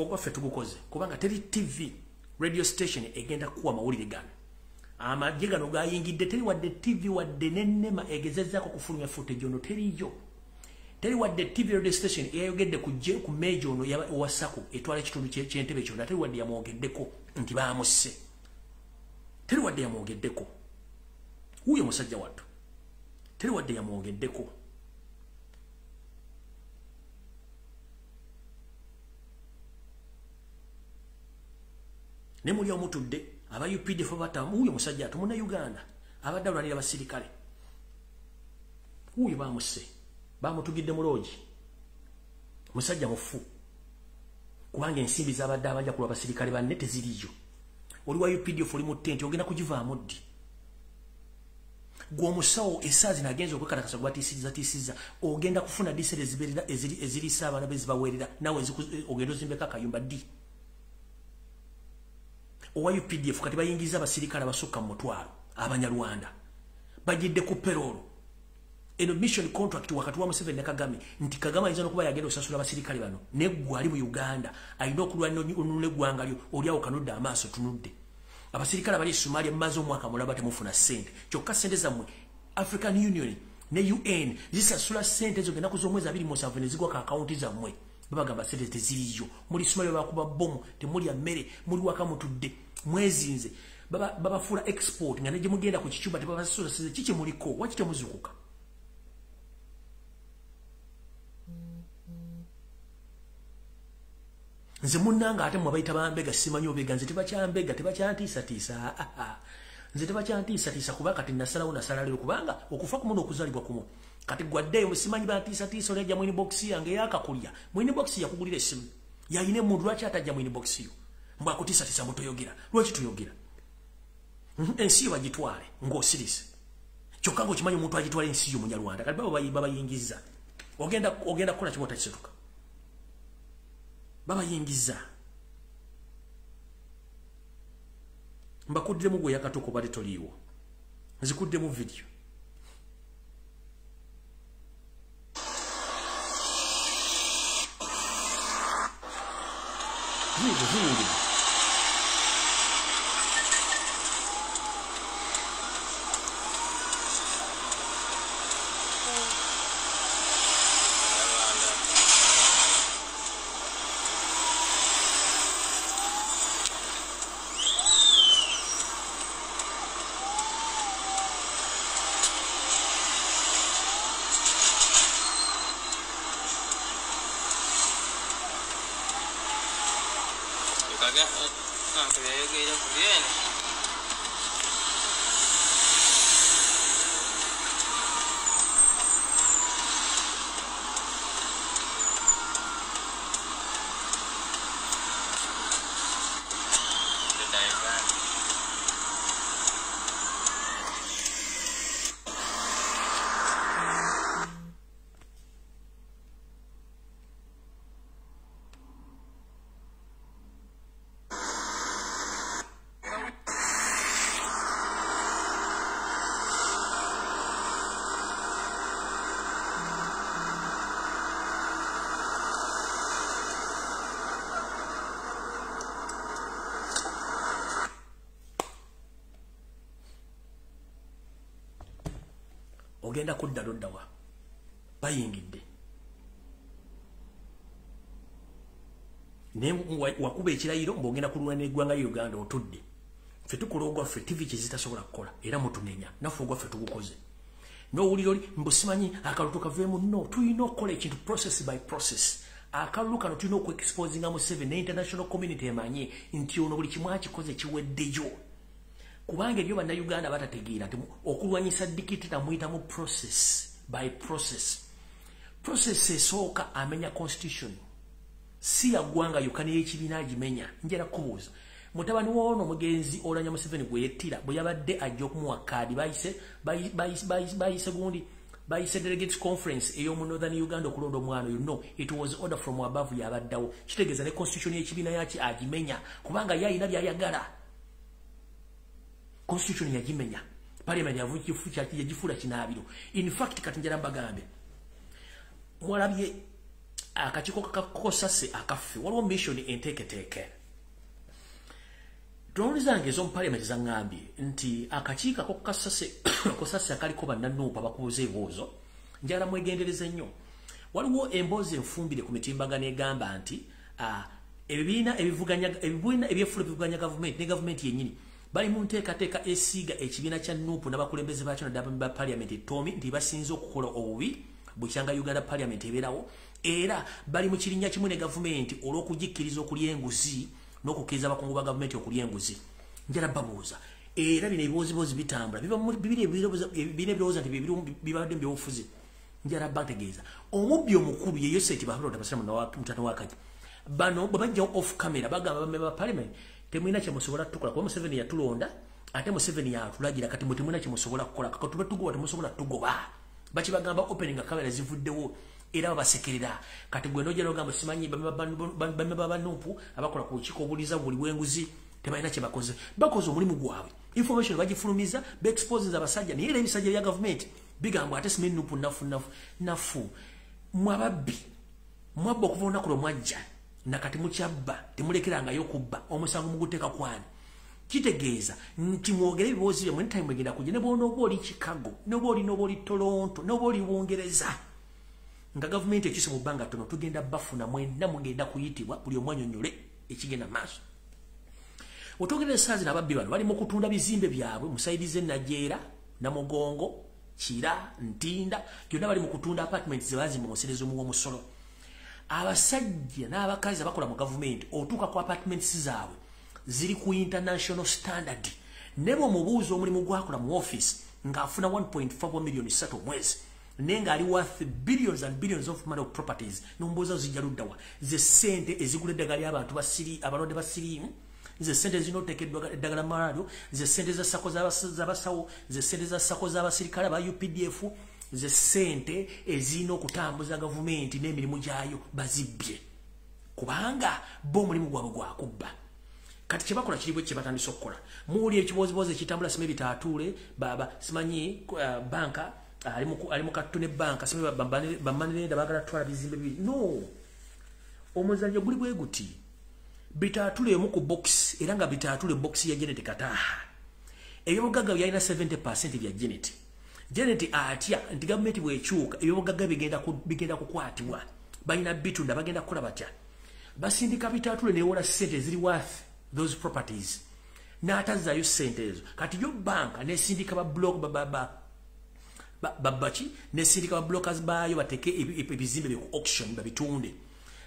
fogwaffe tugukoze kubanga teri tv radio station egenda kuwa mawulire gano. Amagye gano gayingidde teri wadde tv wadde nenema egezezaako kufulumya footage ono teriyo teri wadde tv radio station eyayogedde ku meeja ono owasaku etwala ekitundu kyentebe kyonna teri wadde yamwogeddeko nti bamusse teri wadde yamwogeddeko. Wuuyo musajja wattu. Teri wadde yamwogeddeko ne muli omutudde aba updf batamu wuuyo musajja atu muna uganda abadde alwanira basirikale. Wuuyo bamusse bamutugidde muloogi musajja mufu kubanga ensimbi zabadde abajja kulwa basirikale banne teziriyo oli wa updf oli mu ttenti ogenda kugivaamu ddi? Gwe omusawo esaazi nagenza okwekalakasa gwatiisiriza tiisiriza ogenda kufuna disere ziberera eziriisa abaana bezibaweerera nawe ogenda ozimbeko akayumba ddi owa updf kati bayingiza abasirikale abasukka mu mutwalo abanyarwanda bajidde ku peroolo eno mission contract wakati wa Museveni ne Kagame nti Kagame ayinza nokuba yagenda osasula abasirikale bano ne gwali mu Uganda alina okulwanira onunule gwanga lyo oliawo kanudde amaaso tunudde. Abasirikale abali Somalia mmaze omwaka mulaba temufuna ssente. Kyokka ssente zammwe African Union ne UN zisasula ssente ezo ngenaku z'omwezi abiri mu nsanvu ne zigwa ku akawunti zammwe babagamba ssente teziriyo muli Somalia bakuba bomu temulya mmere muli waka mutudde mwezinze. Babafuula baba export nga ne gye mugenda ku kicuba tebabasasula ssente kiki muliko? Waki temuzukuka nze munnanga ate mwabayita bambega simanyi obega. Nze tebakyambega tebakyantiisatiisa nze tebakyantiisatiisa kuba kati nasalawo nasalaleyo kubanga okufa kumu n'okuzalibwa kumu kati gwaddeeyo musimanyi bantiisatiisa olajja mwini bokisi yange yakakulya mwini bokisi yakugulira essimu. Yayina emundu lwaki atajja mwini bokisi yo? Mbwakutiisatiisa mutoyogera lwaki tuyogera ensi yo bagitwale ng'osirise kyokka ngaokimanyi omuntu agitwala ensi yo munyarwanda kati baba babayingiza ogenda kukola kimu otakisetuka babayingiza mbakuddemu gwe yakatuko bali toliiwo. Nzikuddemu vidiyo 退不退一 ogenda kudda loddawa bayingidde. Wakuba ekirayiro ngaogenda kulwana eggwanga lya uganda otudde. Ffe tukola ogwaffe tivi kyezitasobola kukola era mutunenya. Naffe ogwaffe tugukoze. Nowulira oli mbusimanyi akalulu kaveemu no tulina okukola ekintu process by process. Akalulu kano tulina okuexposinga mu seven ne international community emanye nti ono buli kimu akikoze kiweddeyo kubanga ebyo bannayuganda batategeera nti okulwanyisa dikiti tamuyitamu process by process. Process esooka amenya constitution. Si yaggwanga yokka neyekibiina agimenya. Njera kubuuza mutabani woono omugenzi olanya museveni gwe yettira bwe yabadde ajja okumuwa kaadi bayise gundi bayise delegates conference ey'omu northern uganda okulonda omwana oyo. No it was order from above yabaddawo kitegeeza ne constitution y'ekibiina yaki agimenya kubanga ye ayina byayagala constitution yagimenya parliament yagifuula kinaabiro in fact kati njala mbagambe mwalabye akakiiko kakosase akaffe waliwo mission enteeketeeke tonoli zange ez'omu parliament zaŋŋambye nti akakiiko ako kosase akaliko bannanuupa bakubuza ebibuuzo njala mwegendereza ennyo waliwo emboozi enfumbire ku mitimbagano egamba nti ebibiina ebibiina ebyefuula ebivuganya gavumenti ne gavumenti yennyini bali mu nteekateeka esiiga ekibiina kya nuupu n'abakulembeze baakyo naddala ba paliamenti etoomi nti basinze okukola obubi bukyanga uganda paliamenti ebeerawo. Era bali mu kirinnya kimu ne gavumenti olw'okugikkiriza okulya enguzi n'okukkiriza abakungu ba gavumenti okulya enguzi. Njala babuuza era bino ebibooziboozi bitambula bibina ebirowooza nti bibadde mu byobufuzi. Njala bategeeza omubbi omukulu yeyo seti bahalonda basiramu mutano wakaji bano bwe bajjawo off camera bagamba bameme ba paliamenti temulina kyemusobola tukola. Kuba museveni yatulonda ate museveni yatulagira. Kati mwe temulina kyemusobola kukola kakatuba tugoba temusobola tugoba. Bakibagamba opening kamera zivuddewo era babasekerera. Kati gwe nojja nogamba simanyi bame babanupu abakola ku lukiiko obuliza buli bwenguzi tebalina kyebakoze. Bakoze omulimu gwabwe. Information bagifulumiza baexposinza abasajja naye era ebisajja bya gavumenti bigamba ate simanyi nupu nafu nafu nafu mwababbi mwabba okuva olunaku lwe mwajja nakati mukyabba temulekerangayo kubba. Omusango muguteeka kwani kitegeeza nti mwogere ebiboozi byamwe netime mwegenda kujja ne bwonooba oli chicago noba oli noba oli toronto noba oli bungereza nga gavumenti ekise mu bbanga tono tugenda bafuna mwenna mugenda kuyitibwa buli omwanyonyole ekigenda maaso. Otwogera esaawa zino ababbi bano bali mu kutunda bizimbe byabwe musaidize enajeera namugongo kira ntinda byonna bali mu kutunda apartment zebazimba muserezo muwomusolo abasajja n'abakazi abakola mu gavumenti otuuka ku apartments zaabwe ziri ku international standard. Ne bweomubuuza omulimu gwakola mu office ng'afuna 1.5 million 3 omwezi naye ng'ali worth billions and billions of money of properties nombuuza zijja luddawa ze sente ezigula eddagala ly'abantu abalwadde basiriimu ze sente zirina otekeddwa eddagala malwaliro ze sente za sako z'abasawo ze sente za sako z'abasirikale aba updf ze sente ezirina okutambuza gavumenti n'emirimu gyayo bazibbye kubanga bo omulimu gwabwe gwakubba kati kyebakola kiribwe kyebatandisa okukola. Muwuli ekibozibozi ekitambula simanyi bitatuule baba simanyi uh, banka ali mu katto ne banka simanyi bamanirenda bagala tutwala bizimbe bibiri. No! Omuzannyo guli bwe guti bitatule emu ku box era nga bitatule box ya Janet Kataha. Ebyobugagga byalina 70% bya Janet Janet atya nti gavumenti bwekyuka ebyobugagga bigenda ku, bigenda kukwatibwa. Balina bitunda bagenda kukola batya? Basindika bitatule newola sente ziri worth those properties. N'atazzayo sente ezo. Kati yo banka nesindika ba block bababa babaki nesindika ba blockers bayo bateke ebizimbe ku auction babitunde.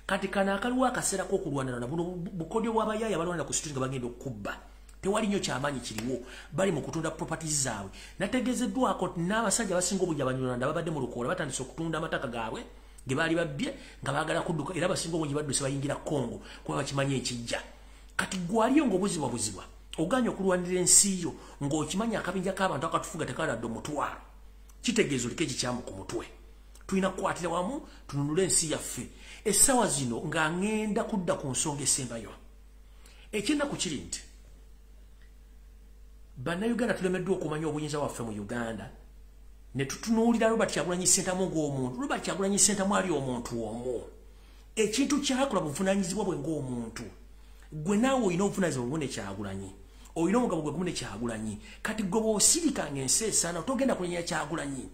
Kati kana akaliwo akaseera k'okulwanira na buno bukodyo bw'abayaayi abalwanira ku situti nga bagenda okubba tewali nnyo kyamaanyi kiriwo bali mu kutunda properties zaabwe. Nategeezeddwako n'abasajja abasinga obujja abanyolanda babadde mu lukoola batandise okutunda amataka gaabwe ge baali babbye nga baagala kudduka era abasinga obungi badduse bayingira kongo kuba bakimanyi ekijja kati gwaliyo ng'obuzibwabuzibwa oganya okulwanira ensi yo ng'okimanyi akabinja k'abantu akatufuga tekaladde omutwalo kitegeeza oliko ekikyamu ku mutwe. Tulina kukwatira wamu tununule ensi yaffe. Essaawa zino nga ŋŋenda kudda ku nsonga esembayo. Ekyennaku kiri nti bannayuganda tulemeddwa okumanya obuyinza bwaffe mu uganda. Ne tutunuulira robert kyagulanyi sentamu ng'omuntu. Robert kyagulanyi sentamu ali omuntu omu. Ekintu kyakola buvunanyizibwa bwe ng'omuntu. Gwe naawe olina obuvunanyizibwa bwe ne kyagulanyi. Olina omugabo gwe gumu ne kyagulanyi. Kati gwe bw'osirikanga ensi esaana togenda kulenya kyagulanyi.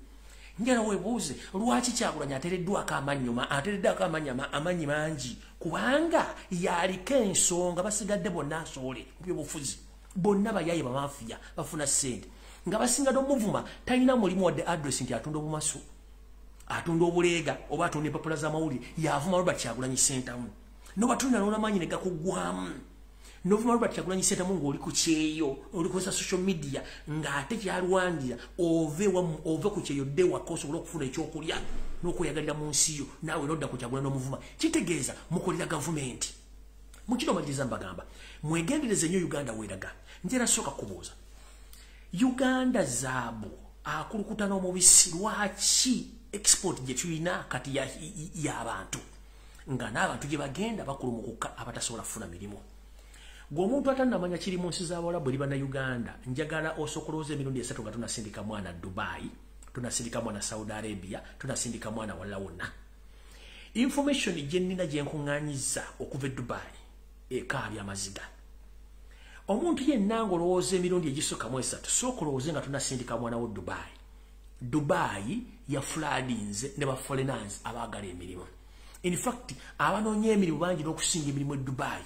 Njala webuuze lwaki kyagulanyi ateereddwako amannyo ateereddwako amanyi mangi? Kubanga yaliko ensonga basigadde bonna asoole mu byobufuzi bonna bayaye bamafiya bafuna ssente nga basinga nomuvuma talina mulimu wadde adress nti atunda obumasu atunda obuleega oba atunda empapula z'amawulire yavuma robert kyagulanyi sentamu nobatunda nolamanyi negakugwamu novuma robert kyagulanyi sentamu ngaoli ku kyeyo oli kukozesa social media ng'ate kyalwandira ove ku kyeyo dde waka osobole okufuna ekyokulya n'okweyagalira mu nsi yo naawe nodda ku kyagulani n'omuvuma kitegeeza mukolera gavumenti. Mukino maliriza mbagamba mwegendereze nnyo uganda weeraga. Njera sooka kubuuza. Uganda zaabu akulukuta n'omubisi lwaki export gye tulina kati y'abantu nga n'abantu gye bagenda bakulumukuka abatasobola kufuna mirimu. Gwe omuntu atannamanya kiri mu nsi z'abawalabu eri bannayuganda njagala osokolooza emirundi esatu nga tunasindika mwana dubai tunasindika mwana saudi arabia tunasindika mwana walala wonna information gye nnina gye nkuŋŋaanyiza okuva e dubai ekaabya amaziga omuntu yenna ngaolowooza emirundi egisooka mu esatu sooka olowooze nga tunasindika mwana wo dubai. Dubai yafuladinze ne baforenans abaagala emirimu. Infact abanoonya emirimu bangi n'okusinga emirimu e dubai.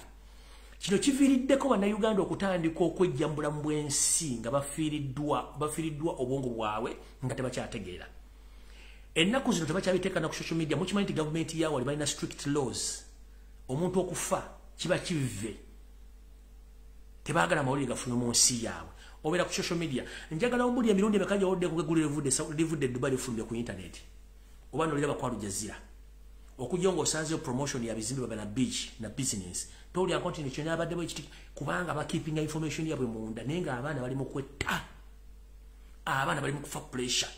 Kino kiviiriddeko bannayuganda okutandika okwejja mu bulamu bw'ensi nga bafiiriddwa obwongo bwabwe nga tebakyategeera. Ennaku zino tebakyabiteeka na ku social media mukimanyi nti gavumenti yawali balina strict laws. Omuntu okufa kiba kive tebaagala amawulire gafunwe mu nsi yaabwe. Obeera ku social media njagala omuli emirundi emeka gyawoddeku gegulira livudde dubai lifulumye ku intaneti oba nolira bakwalu jazira okujja ng'osanzeyo promotion ya bizimbe babe na beach na business. Towulira nko nti nekyo nabadde bwekiti kubanga bakeepinga information yabwe munda naye ng'abaana bali mu kwetta. Abaana bali mu kufa pressure.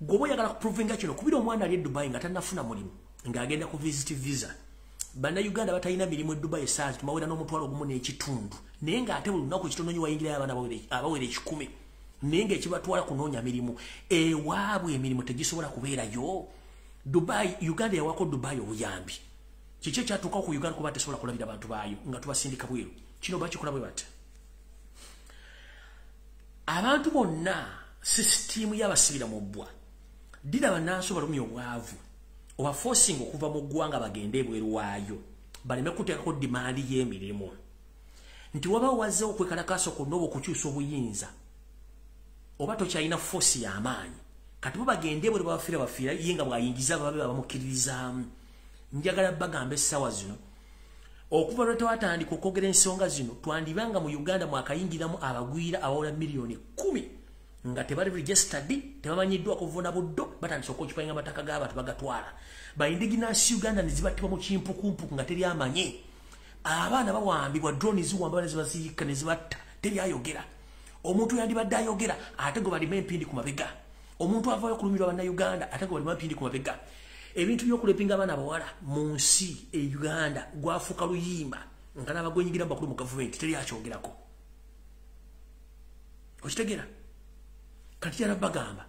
Gwoba oyagala kuprovinga kino kubira omwana ali e dubai nga tannafuna mulimu ng'agenda ku visit visa bannayuganda batalina mirimu e dubai esaazi tumawera n'omutwalo ogumu n'ekitundu. Naye ng'ate buli lunaku kitono nyo wayingirayo abaana abawera ekikumi. Naye ngaekibatwala kunoonya mirimu ewaabwe emirimu tegisobola kubeerayo? Dubai uganda yawako dubai obuyambi. Kiki ekyatuukawo ku uganda kuba tesobola kulabira abantu baayo nga tubasindika bweru? Kino bakikola bwe bati abantu bonna sisitiimu y'abasibira mu bbwa ddira bannansi balumi obwavu oba forcing okuva mu ggwanga bagende ebweru waayo baleme kuteekako dimaandi y'emirimu. Nti waba wazzeho okwekalakaasa kwonna oba okukyusa obuyinza oba tokyalina foosi y'amaanyi kati bo bagende ebweru babafiira bafiira ye nga bwayingiza babe babamukkiririzaamu. Njagala bagamba essaawa zino. Okuva lwe twatandika okwogera ensonga zino twandibanga mu uganda mwakayingiramu abagwira abawula miliyoni kumi nga tebali registered tebamanyiddwa kuvuna buddo batandisa okwokipayinga amataka g'abantu bagatwala. Baindiginasi uganda nezibattibwa mu kimpukumpuku nga teri amanye abaana bawambibwa droni ziwamba nezibaziika nezibatta teryayogera. Omuntu yandibadde ayogera ate gwe balima empindi ku mabega. Omuntu avayo okulumirwa bannayuganda ate gwe balima empindi ku mabega. Ebintu byokulepinga abaana bawala mu nsi e uganda gwafuuka luyimba nga nabagwenyigiramu bakulu mu gavumenti teri akyogerako okitegeera kati kyala bagamba.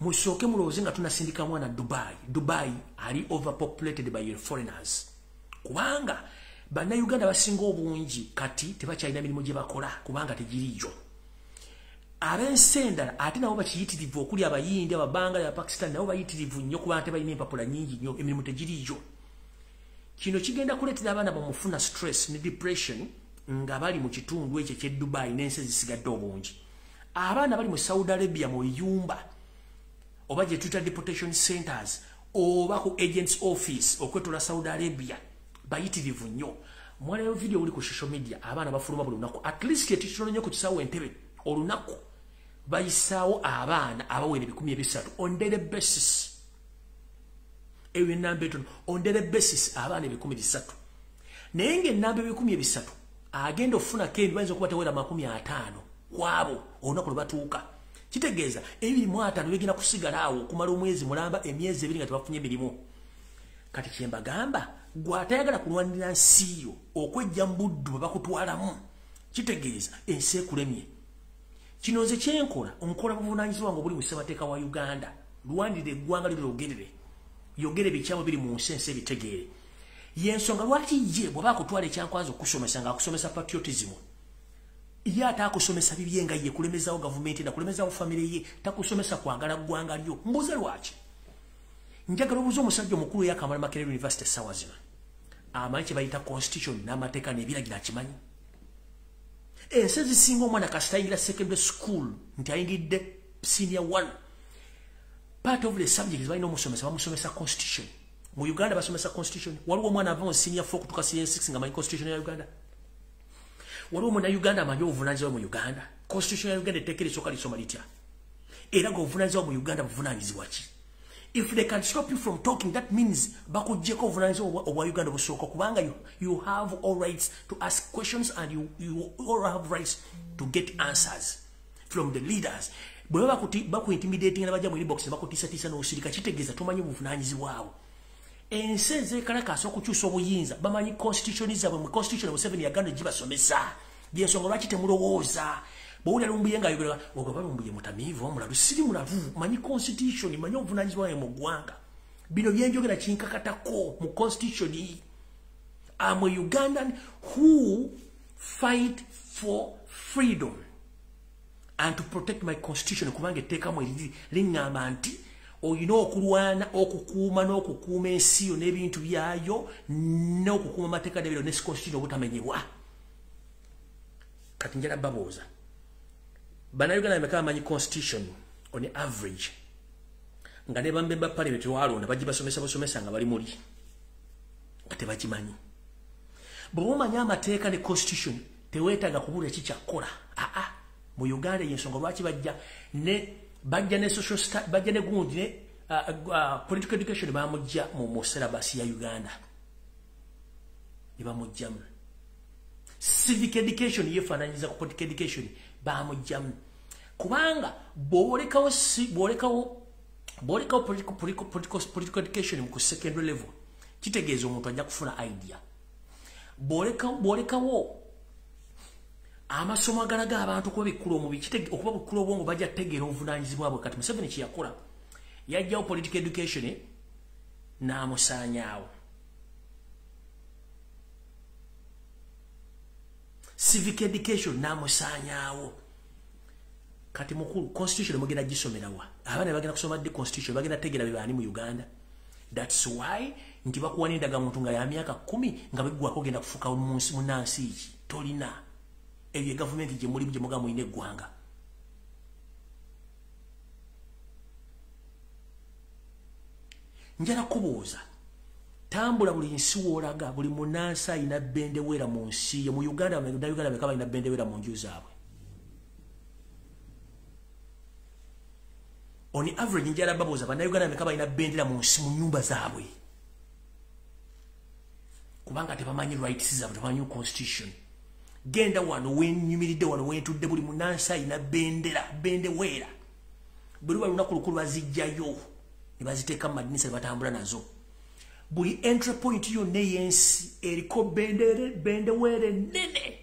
Musooke mulowooze nga tunasindika mwana dubai. Dubai ali overpopulated by foreigners. Kubanga bannayuganda basinga obungi kati tebakyalina mirimu gye bakola kubanga tegiriiyo. Ab'ensi endala ate nabo bakiyitirivu okuli abayindi ababangali abapakistan nabo bayitirivu nnyo kubanga tebalina empapula nyingi nnyo emirimu tegiriiyo. Kino kigenda kuleetera abaana bamufuna stress ne depression nga bali mu kitundu ekyo ekye dubai n'ensi ezisigadde obungi abaana bali mu saudi arabia mu biyumba oba gye tuyita deportation centers oba ku agents office okwetola saudi arabia bayitirivu nnyo. Mwalayo video uli ku social media abaana bafuluma buli lunaku. At least ekitono nnyo ku kisaawo entebe olunaku bayisaawo abaana abawera ebikumi ebisatu on daily basis. Eyo enamba etono on daily basis abaana ebikumi bisatu. Naye ngaenamba ebikumi ebisatu agenda okufunako ebi bayinza okuba tewera makumi ataano kwabo olunaku lwe batuuka. Kitegeeza ebiri mu ataano bigenda kusigala awo okumala omwezi mulamba emyezi ebiri nga tebafunye emirimu kati kyembagamba gwatayagala kulwanira nsiyo okwejja mu buddu bwe bakutwalamu kitegeeza ensi ekulemye. Kino nze kyenkola nkola buvunanyizibwa nga obuli mu ssemateeka wa uganda. Lwandire eggwanga lyo lyogerere yogere bikyamu biri mu nsi ensi ebitegeere. Yensonga lwaki ye bw'aba akutwala ekyankwaza okusomesa ngaakusomesa patriotism ye ate akusomesa bibye nga ye kulemezawo gavumenti nakulemezawo famire ye takusomesa kwagala ggwanga lyo. Mbuuze lwaki? Njagala obuuza omusajja omukulu eyakamala makerere university esawa zino amanyi kye bayita constitution n'amateeka n'ebiragiro akimanyi? Ensi ezisinga omwana kasita ayingira secondary school nti ayingidde senior one. Part of the subjects balina omusomesa bamusomesa constitution. Mu uganda basomesa constitution. Waliwo omwana ava mu senior four kutuka senior six nga manyi constitution ya uganda waliwo omwana uganda amanyi obuvunanyizibwa mu uganda? Constitution ya uganda etteeka erisooka lisoma litya? Era nga obuvunanyizibwa mu uganda buvunanyizibwa ki? If they can stop you from talking that means bakuggyeko obuvunanyizibwa obwa uganda busooka kubanga you, you have all rights to ask questions and you, you all have rights to get answers from the leaders. Bwe baba bakuintimidating nabajja mu inbox nebakutiisatiisa n'osirika kitegeeza tomanyi obuvunanyizibwabo ensi ezekalakasa okukyusa obuyinza bamanyi constitution zaabwe mu constitution museveni yaganda gibasomesa. Byensonga lwaki temulowooza? Bwowulira lumbuye ngaayogera ogaba lumbuye mutamiivu omulalu siri mulalu manyi constitution manyi obuvunanyizibwa bwe mu ggwanga. Bino byenjogera kinkakatako mu constitution am a ugandan who fight for freedom and to protect my constitution kubanga etteekamu eriri liŋŋamba nti olina okulwana okukuuma n'okukuuma ensi yo n'ebintu byayo n'okukuuma amateeka nebiro ne constitution obutamenyebwa. Kati njala babuuza bannayuganda bameka bamanyi constitution on average? Nga ne bambe ba parliament walonda bagibasomesa basomesa nga bali muli. Nga tebagimanyi. Bweba omanyi amateeka ne constitution teweetaaga kubuulira kikyakkola aa mu uganda yensonga lwaki bajja? Ne bajja ne social bajja ne gundi ne uh, uh, political education bamujja mu, mu syllabus ya uganda. Ne bamujjamu civic education yefaananyiza ku political education bamujjamu kubanga bwolekawo bwolekawo bwolekawo political, education ku secondary level kitegeeza omuntu ajja kufuna idea. Bwolekawo amasomo agalaga abantu kuba bikkula omubi. Kitege- okuba bikkula obwongo bajja kutegeera obuvunanyizibwa bwe kati museveni kyeyakola. Yajjawo political education n'amusaanyaawo civic education n'amusaanyaawo kati mukulu constitution mugenda gisomerawa abaana bagenda kusoma ddi constitution? Bagenda tegeera be baani mu uganda? Thats why nti bakuwa nendaga muntu nga ya myaka kumi nga beggwako ogenda kufuuka munansi ki? Tolina ebyo egavumenti gye mulimu gye muga mulina eggwanga. Njala kubuuza tambula buli nsi woolaga buli munansi ayina bendeweera mu nsi mu uganda uganda beka balina bendeweera mu nju zaabwe. On average njala babuuza bannayuganda beka balina bendera mu nsi mu nyumba zaabwe. Kubanga tebamanyi rights zaabwe tebamanyi constitution genda wano wenyumiridde wano wentudde buli munansi ayina bendera bendeweera buli luba lunaku lukulu bazijjayo ne baziteeka mu madinisa ne batambula nazo. Buli entry point yonna ey'ensi eriko bendere bendeweere nene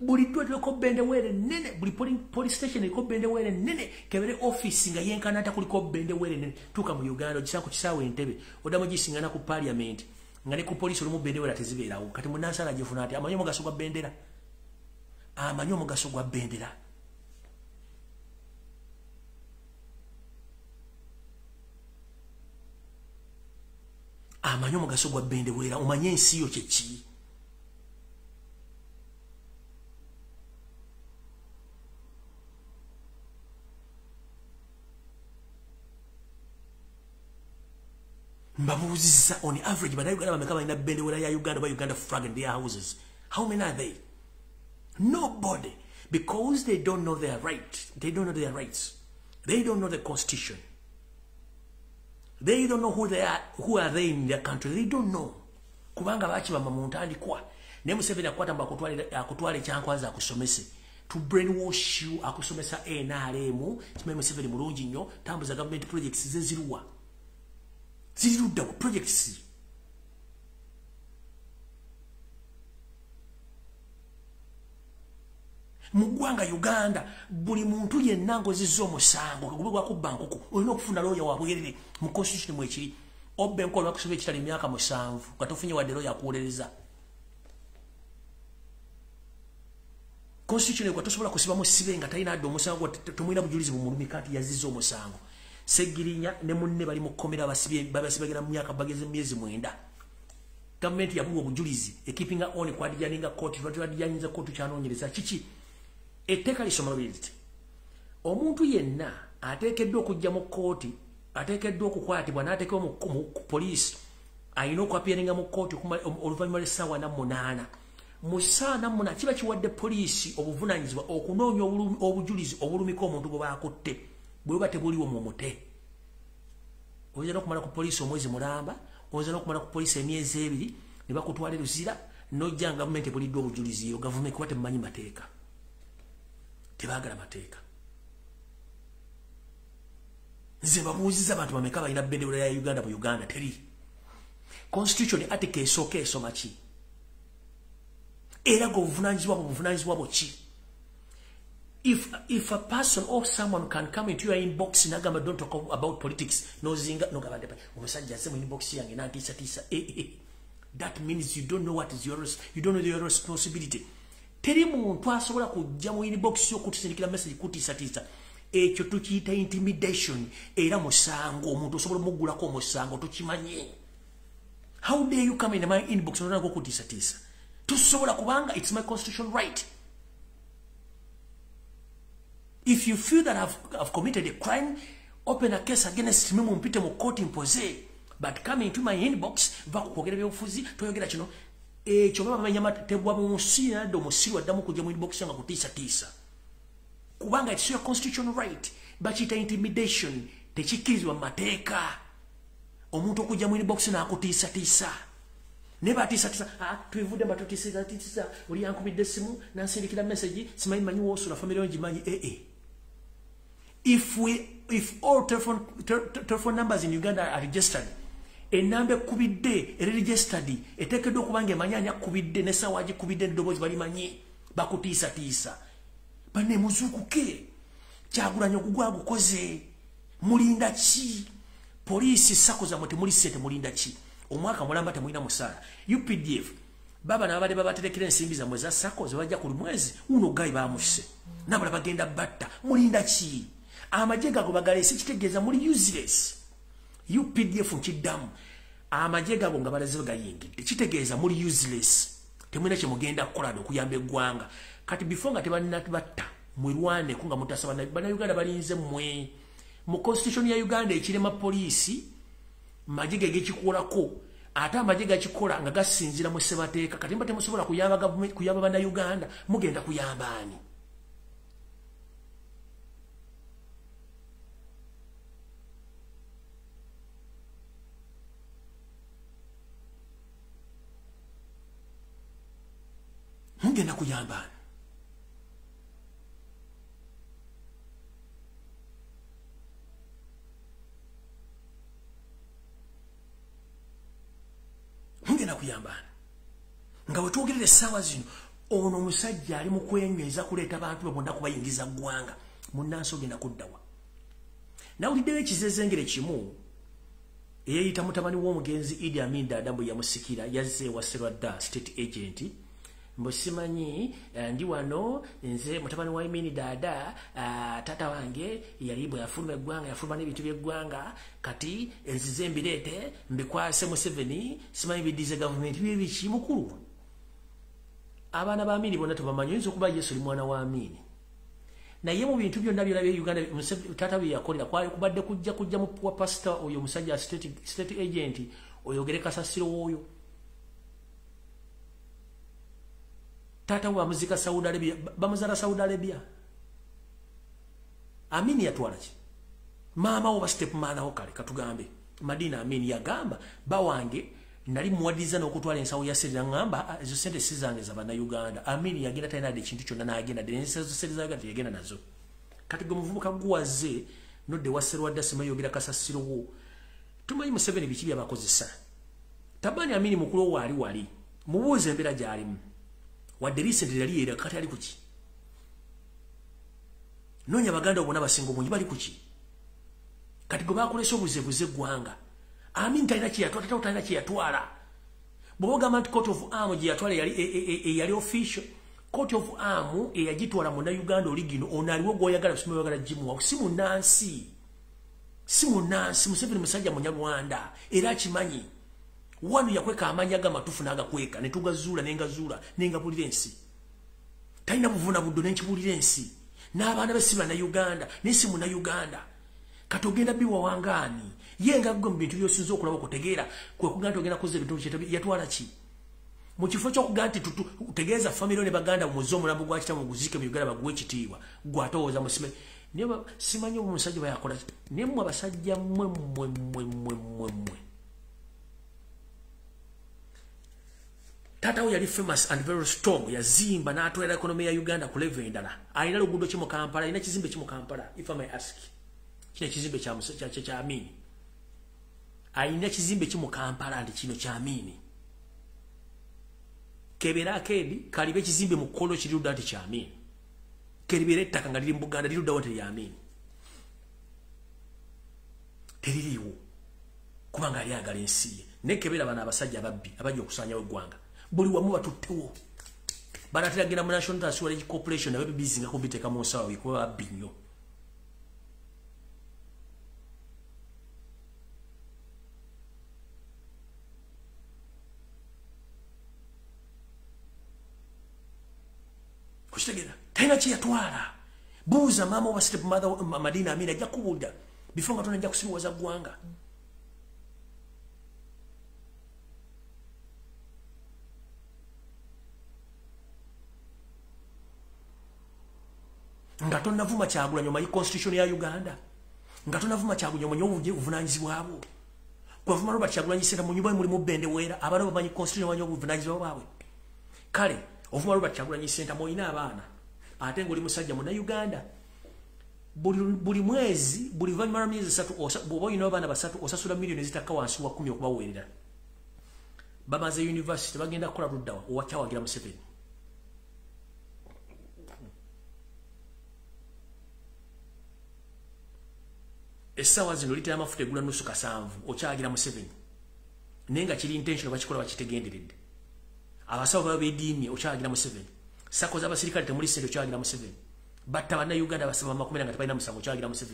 buli ddwaliro eriko bendeweere nene buli poli- police station eriko bendeweere nene kebere office nga yenkanata kuliko bendeweere nene tuuka mu uganda ogisanga ku kisaawe entebe oddamu gisingana ku parliament nga ne ku poliisi olumu bendeweera tezibeerawo. Kati munansi agifuna ati amanyi omugaso gwa bendera amanyi omugaso gwa bendera. Amanyi omugaso gwa bendeweera omanye ensi yo kyeki mbabuuzizza on average bannayuganda bameka balina bendeweera ya uganda ba uganda flag in their houses. How many are they nobody. Because they don't know their right they don't know their rights. They don't know the constitution. They don't know who they are who are they in their country. They don't know. Kubanga bakibama mu ntandikwa naye museveni akwata mba akutwalira- akutwala ekyankwaza akusomese. To brainwash you akusomesa nrm kimanyi museveni mulungi nnyo. Tambuza government projects ze ziruwa ziri ludda ku projects mu ggwanga uganda buli muntu yenna ngozizza omusango gube gwakubba nkuku olina okufuna looya wabwerere mu constitution mwekiri obba enkola lwakusoba ekitala emyaka musanvu nga tofunye wadde looya akuwolereza constitution ekwa tosobola kusibamu sibe nga talina adde omusango temulina bujulizi bumulumika nti yazizza omusango. Segirinya ne munne bali mu kkomera babasibagera mu myaka bageze mu myezi mwenda. Gavumenti yabuwa obujulizi ekipinga on kwadijaninga kooti lwadijanyinza kooti kyanoonyereza kiki etteeka lisoma liri liti? Omuntu yenna ateekeddwa okujja mu kooti ateekeddwa okukwatibwa n'ateekebwa mu poliisi alina okwapiyaringa mu kooti okuma- oluvannyuma lw'essaawa namunaana. Mu ssaawa namunaana kiba kiwadde poliisi obuvunanyizibwa okunoonya obujulizi obulumika omuntu bwe baakutte bwe buba tebuliwo mu mute. Oyinza n'okumala ku poliisi omwezi mulamba oyinza n'okumala ku poliisi emyezi ebiri ne bakutwala eruzira nojja nga gavumenti ebuliddwa obujulizi eyo gavumenti kuba temumanyi mateeka tebaagala mateeka. Nze babuuziza abantu bameka balina bendewera ya uganda mu uganda teri. Constitution article esooka esoma ki? Era ge obuvunanyizibwa bwe buvunanyizibwa bwo ki? If if a person or someone can come into your inbox nagamba don't talk about politics. Nozinga nogamba ndepa omusajja aze mu inbox yange nantiisatiisa. Eh, eh. that means you don't know what is your you don't know your responsibility teri muntu asobola kujja mu inbox yokutusindikira message kutiisatiisa. Ekyo tukiyita intimidation era musango. Omuntu osobola omugulako omusango tukimanye. How dare you come in my inbox nonako okutiisatiisa? Tusobola kubanga its my constitution right. If you feel that I've, I've committed a crime, open a case against me mumpite mu court impose. But come into my inbox, va kukwogera byobufuzi, toyogera kino. Ekyo baba bamanya tebwa mu nsi nadde omusiru addamu kujja mu inbox nga kutiisatiisa. Kubanga it's your constitutional right. Bakiyita intimidation. Tekikkirizibwa mu mateeka. Omuntu okujja mu inbox n'akutiisatiisa. ne batiisatiisa "Ah, twivudde mba tutiisatiisa oli yankubidde essimu nansindikira message simanyi manyi woosula famire ngimanyi ee if we if all telephone, te, te, telephone numbers in uganda are registered enamba ekkubidde eri registered eteekeddwa okuba nga emanyi ani akkubidde n'essaawa agikubidde n'eddoboozi balimanyi bakutiisatiisa. Banne muzuukuke kyagulanya ogugwa gukoze. Mulinda ki? Poliisi sako zammwe temuli sente mulinda ki? Omwaka mulamba temulina musaala. Updf baba nababadde babaterekera ensimbi zammwe za sako zebajja ku mwezi uno gayi bamufise nabala bagenda batta. Mulinda ki? Amagye gago bagaleese kitegeeza muli useless updf nkiddamu amagye gago nga balaze gayingidde. Kitegeeza muli useless. Temulina kyemugenda kukolana okuyamba eggwanga. Kati before nga tebannabatta mwirwaneku nga mutasaba bannayuganda balinze mmwe. Mu constitution ya uganda ekirema poliisi magye ge gekikolako ate amagye gakikola nga gasinzira mu ssebateeka kati mba temusobola kuyamba bannayuganda mugenda kuyamba ani mugenda kuyamba ani mugenda kuyambana nga wetwogerera essaawa zino ono omusajja ali mu kwenyweza kuleeta bantu be bonna kubayingiza ggwanga munnansi ogenda kuddawa nawuliddewo ekizezengere kimu eyeyita mutabani w'omugenzi idi amin dada mbwe yamusikira yazze ewa serwadda state agent mbosimanyi ndi wano nze mutabani wa imini dada uh, tata wange yali bwe yafuluma eggwanga yafuluma n'ebintu by'eggwanga kati enzize mbireete mbikwase museveni simanyi biddize gavumenti bye biki? Mukulu. Abaana ba amini bonna tebamanyi oyinza okuba yesu oli mwana wa amini naye mu bintu byonna byolabye uganda tata bye yakolera kubadde kujja kujja wa pasita oyo omusajja state, agent oyogere kasasiro wooyo tata wa muzika Saudi Arabia. Bamuzala Saudi Arabia. Amini yatwala ki mama oba step mana okale katugambe. Madina Amini yagamba bawange nali muwadiza n'okutwala ensawo ya sirira ngamba ezo sente sizange za bana Uganda Amini yagenda tayina de kintu kyonna n'agenda de ensawo sirira Uganda yagenda nazo. Kati gwe muvubuka guwaze nodde waserwa dasima yogera kasasiro wo tumanyi Museveni biki byabakozesa tabani Amini mukulu wali wali. Mubuuze embeera gy'alimu wadde recently yali era kati ali kuki nonya baganda obona basinga obungi bali kuki kati gwe bakolesa obuzebuze eggwanga amin talina kyeyatwala tata talina kyeyatwala bw'oba ogamba nti court of arm gye yatwala eyali official court of arm eyagitwala munnauganda oli gino ono aliwo gwoyagala busima oyagala gimuwa si munnansi. Si munnansi museveni musajja munyarwanda era akimanyi wanu yakweka amanya gamatufu nagakweka netugazuula nengazuula nengabulira ensi. Talina buvuna buddo nenkibulira ensi. N'abaana besi bannayuganda nensi munayuganda kati ogenda biwa wangaani? Ye nga gwe mu bintu byosinza okulaba okutegeera kwekugaa nti ogenda kuza ebintu yatwala ki? Mu kifo ky'okugaa nti tegeeza famiro ne baganda muze omulambo gwa kitamu guzike mu uganda baguwe ekitiibwa gwatowooza musime naye simanyi omusajja bayakola naye mmwe abasajja mmwe mmwe mmwe mmwe mmwe mmwe tata we yali famous and very strong yazimba n'atwera ekonomi ya uganda ku level endala. Alina luguudo ki mu kampala alina kizimbe ki mu kampala if I may ask? Kino ekizimbe kya amini alina kizimbe ki mu kampala nti kino kya amini kebera akeedi kalibe ekizimbe mu kkolo kirirudda nti kya amini keribeera ettaka nga liri mu buganda liruddawo nti lya amini alyagala ensi ye. Naye kebera bano abasajja ababbi abajja okusanyawo eggwanga buli wamu batuttewo banatera genda mu national transferage corporation abe bizinga kubiteeka mu nsawo kuba babbi nnyo okitegeera talina kyeyatwala buuza maama oba step mother madina amina ajja Bifunga before nga tona ajja kusibuwaza ggwanga nga tonavuma kyagulanya omanyi constitution ya uganda nga tonavuma kyagulanya omanyi obuje obuvunanyizibwabwo kwavuma robert kyagulanyi senta mu nyumba mulimu bende weera abaana bamanyi constitution bamanyi obuvunanyizibwa bwabwe. Kale ovuma robert kyagulanyi senta mwolina abaana ate ngaoli musajja muna uganda buli, buli mwezi buli luvanyuma lwa myezi esatu bwoba olina abaana basatu osasula miliyoni ezitakka wansi wa kumi okubaweerera. Bamaze university bagenda kukola luddawa owakyawagira museveni essaawa zino litera amafuta egula nusu kasanvu okyagira mu 7 naye nga kiri intention bakikola bakitegenderedde. Abasawo baba bediimye okyagira mu 7 sako z'abasirikale temuli sente okyagira mu 7 batta bannayuganda basaba makumi nga tebalina musango okyagira mu 7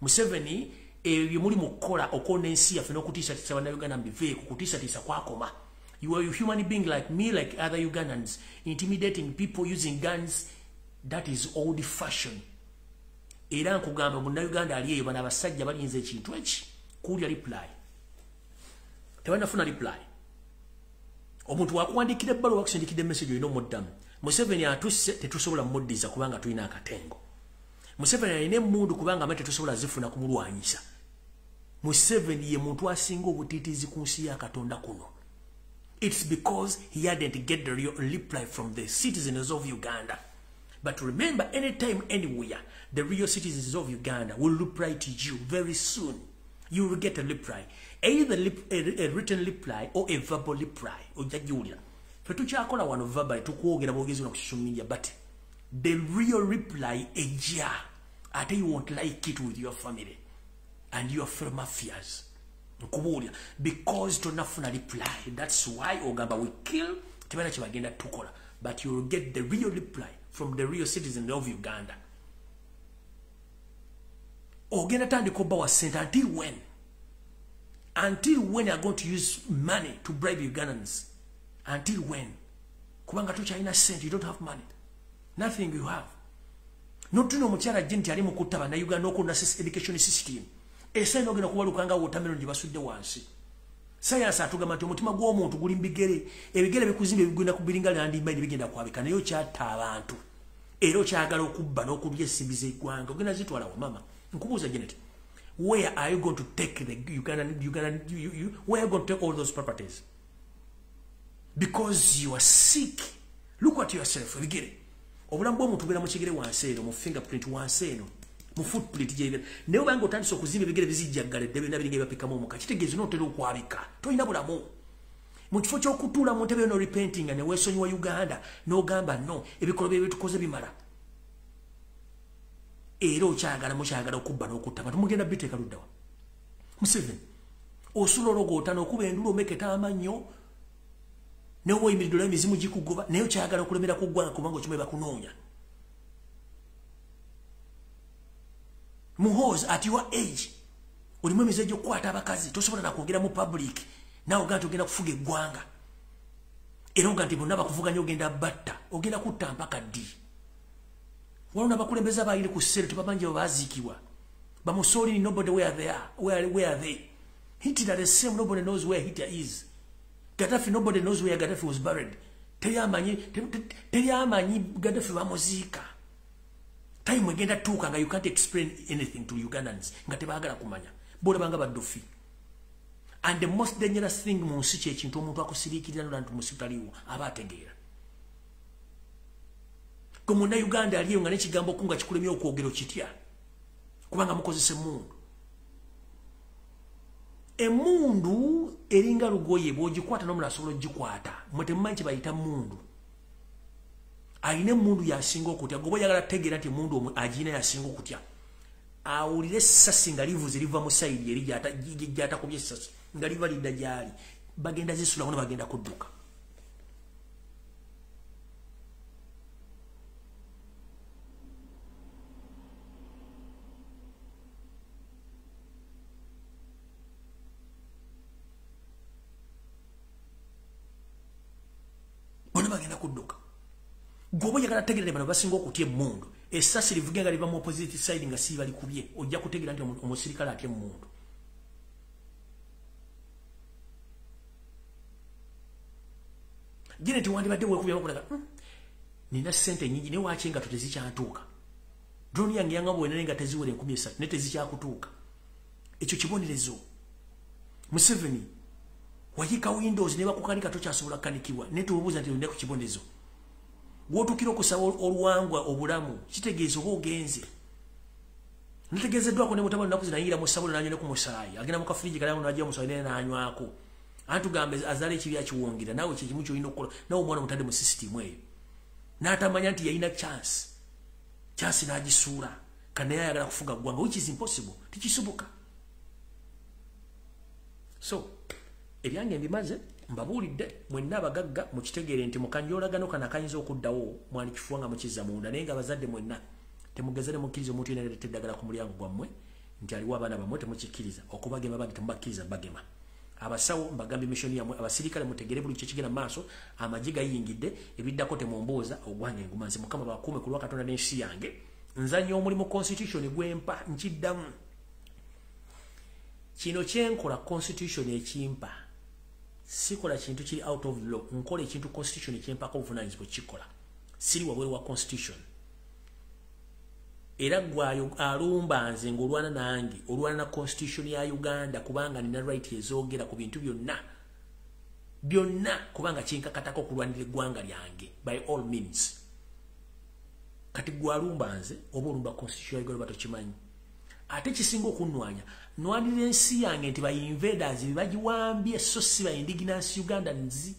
mu 7 ebyo muli mu kukola okwona ensi yaffe n'okutiisatiisa bannayuganda mubiveeku kutiisatiisa kwakoma. You are a human being like me like other ugandans intimidating people using guns. That is old fashion era nkugamba munnayuganda ali eyo bano abasajja balinza ekintu eki? Kuulya reply. Tebanafuna reply. Omuntu wakuwandikira ebbaluwa wakusindikidde message olina omuddamu. Museveni atusse tetusobola muddiza kubanga tulina akatengo. Museveni alina emundu kubanga ame tetusobola zifuna kumulwanyisa. Museveni ye muntu asinga obutiitiizi ku nsi ya katonda kuno. It's because he hadn't get the real reply from the citizens of uganda but remember anytime anywhere the real citizens of uganda will reply to you very soon. You will get a reply either lip, a, a written reply or a verbal reply ojajiwulira. Fetukyakola wano verbal tukwogera bwogezi ku social media but the real reply ejja. Ate you won't like it with your family and your fellow mafias. Nkubuulira. Because tonafuna reply that's why ogamba we kill. Tebalina kyebagenda tukola. But you'll get the real reply from the real citizen of uganda. Ogenda tandika obba wa sente until when? Until when are going to use money to bribe ugandans? Until when? Kubanga tokyalina sente you don't have money. Nothing you have. Notuna omukyala je nti ali mukutta bannayuganda okunda education system. Esaina ogenda kubalukanga wotameroni gye basudde wansi sayansi atugamba nti omutima gw'omuntu guli mubigere ebigere bikuzimba ebigenda kubiringa landimbaini bigenda kwabika naye okyatta abantu. Era okyagala okubba n'okulya ensimbi z'eggwanga ogenda zitwala wa mama nkubuuza genet where are you going to take the Ugandan, Ugandan, you, you, where are you going to take all those properties? Because you are sick. Look at yourself ebigere obulamu bw'omuntu bubeera mu kigere wansi eno mu fingerprint wansi eno mu footprint gyebira naye obanga otandise okuzimba ebigere bizijjaggaledde byonna biringa ebyapikamu omuka kitegeeza nootera okwabika tolina bulamu. Mu kifo ky'okutuula mu ntebe yo norepenting nga neweesonyiwa uganda n'ogamba no ebikolo bye bitukoze bimala. Era okyagala mukyagala okubba n'okutta bantu mugenda biteeka luddawa museveni osula ologootana okuba endula omeketa amannyo neoba oyimiridde olwa emizimu gikugoba naye okyagala okulemera ku ggwanga kubanga okimu bakunoonya muhos at your age olimu emize gyokukwata abakazi tosobola nakwogera mu public nawe ogaa nti ogenda kufuga eggwanga. Era oga nti bonna bakuvuganya ogenda batta ogenda kutta mpaka ddi? Waliwo nabakulembeze abayire ku ssere tebamanyi babaziikibwa bamusolini nobody where they are where, where they? Hitler the same nobody knows where hitler is. Gaddafi nobody knows where gaddafi was buried. Teryamanyi teryamanyi gaddafi bamuziika time egenda tuuka nga you can't explain anything to ugandans nga tebagala kumanya. Bolabanga baddufi and the most dangerous thing mu nsi kyekintu omuntu akusiriikirira nola nti musi taliwo aba ategeera. Gwe munnauganda aliyo nga nekigambo ku nga kikulemye okwogero kitya kubanga mukozesa emundu emundu eringa lugoye bwogikwata nomula asobola ogikwata mwe temumanyi kyebayita mundu alina emundu yasinga okutya goba oyagala tegeera nti emundu agina yasinga okutya? Awulire esasi nga livuze liva mu sayidi eri gyatakubye esasi nga liva lidda gyali. Bagenda zisulamu ne bagenda kudduka bona bagenda kudduka gwoba oyagala tegerere bano basinga okutya emundu esasi livuge nga liva mu opposite side nga siiba likubye ojja kutegeera nti omusirikale atya emundu jene tiwandibadde wekubyamu okulaga hmm, nina sente nyingi naye waki engato tezikyantuuka? Droni yange yanga bwena naye nga teziwera enkumi esatu naye tezikyakutuuka. Ekyo kibonerezo. Museveni wayika windows ne bakukanika tokyasobola kukanikibwa naye tubuuza nti olina ku kibonezo wotukira okusaba oluwangwa obulamu kitegeeza oba ogenze? Nategezeddwako ne mutabani naku zinayira mu ssabula nanywa ne ku musaayi agenda mu kafiriji kalamu najja musaayi naye nanywako. Antugambe azaala ekibi akiwongira naawe kyekimu kyolina okukola. Nawe omwana mutadde mu sisitimu eyo. N'atamanya nti yalina chance. Chance n'agisuula. Kanaye ayagala kufuga ggwanga which is impossible. Tekisoboka so ebyange mbimaze mbabuulidde mwenna abagagga mukitegeere nti mukanjolagano kana kayinza okuddawo mwani kifuwa nga mukizza munda naye nga abazadde mwenna temugeza ne mukkiriza omuntu yena leeta eddagala ku mulyango gwammwe nti aliwo abaana bammwe temukikkiriza okubagema bagi temubakkiriza bagema abasawo mbagambye missioni yammwe abasirikale mutegere buli kyekigenda mu maaso amagye gayingidde ebiddako temumbuuza ogwange engumanzi mukama bakuume ku lwa katonda n'ensi yange nzanya omulimu constitution gwempa nkiddamu. Kino kyenkola constitution ekimpa sikola kintu kiri out of law nkola ekintu constitution ekyempako obuvunanyizibwa kikola siri wabweru wa constitution. Era gwayo alumba nze ng'olwana nange olwana na constitution ya uganda kubanga nina right ezogera ku bintu byonna. Byonna kubanga kinkakatako okulwanira eggwanga lyange by all means. Kati gwalumba nze oba olumba constitution ya uganda batokimanyi ate kisinga okunwanya nwanira ensi yange nti bainvaders bebagiwambye so si ba indigenous uganda nzi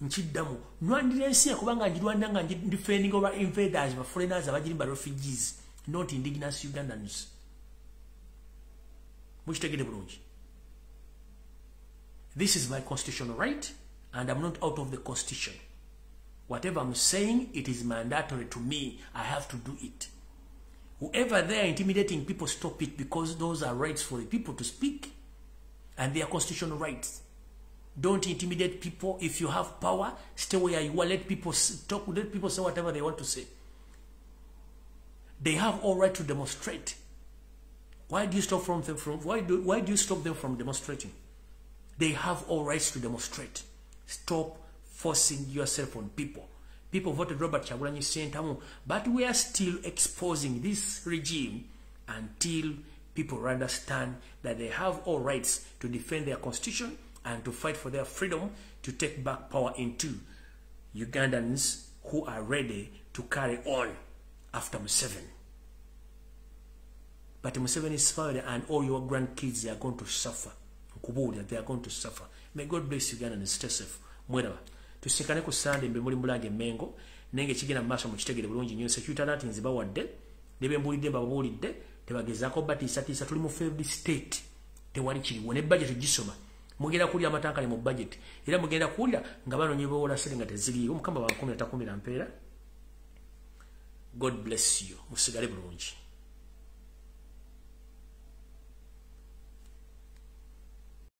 nkiddamu. Nwanira ensi kubanga ngirwanira nga ndifending over invaders ba foreigners abagirimba refugees not indigenous ugandans. Mukitegere bulungi. This is my constitutional right and i'm not out of the constitution. Whatever i'm saying it is mandatory to me. I have to do it whoever they are intimidating people stop it because those are rights for the people to speak and they are constitutional rights. Don't intimidate people. If you have power stay where you are. Let people talk let people say whatever they want to say. They have all right to demonstrate. Why do you stop from them from why do why do you stop them from demonstrating? They have all rights to demonstrate. Stop forcing yourself on people people voted robert chagulanyi sentamu but we are still exposing this regime until people understand that they have all rights to defend their constitution and to fight for their freedom to take back power into Ugandans who are ready to carry on after Museveni. But Museveni is fired and all your grandkids they are going to suffer. They are going to suffer. May God bless Uganda and stay safe. Mwerawa. Tusikane ku sande mbe muli mulange mengo nenge kigenda maaso mu kitegere bulungi nnyo. Security alert nzibawadde ne be mbulidde babuulidde tebagezaako batiisatiisa. Tuli mu failed state. Tewali kiriwo ne budget gisoma. Mugenda kulya amatankale mu budget. Era mugenda kulya nga banonye bewola sere nga teziriiwo. Mukama bankumi atakumira mpeera. God bless you. Musigale bulungi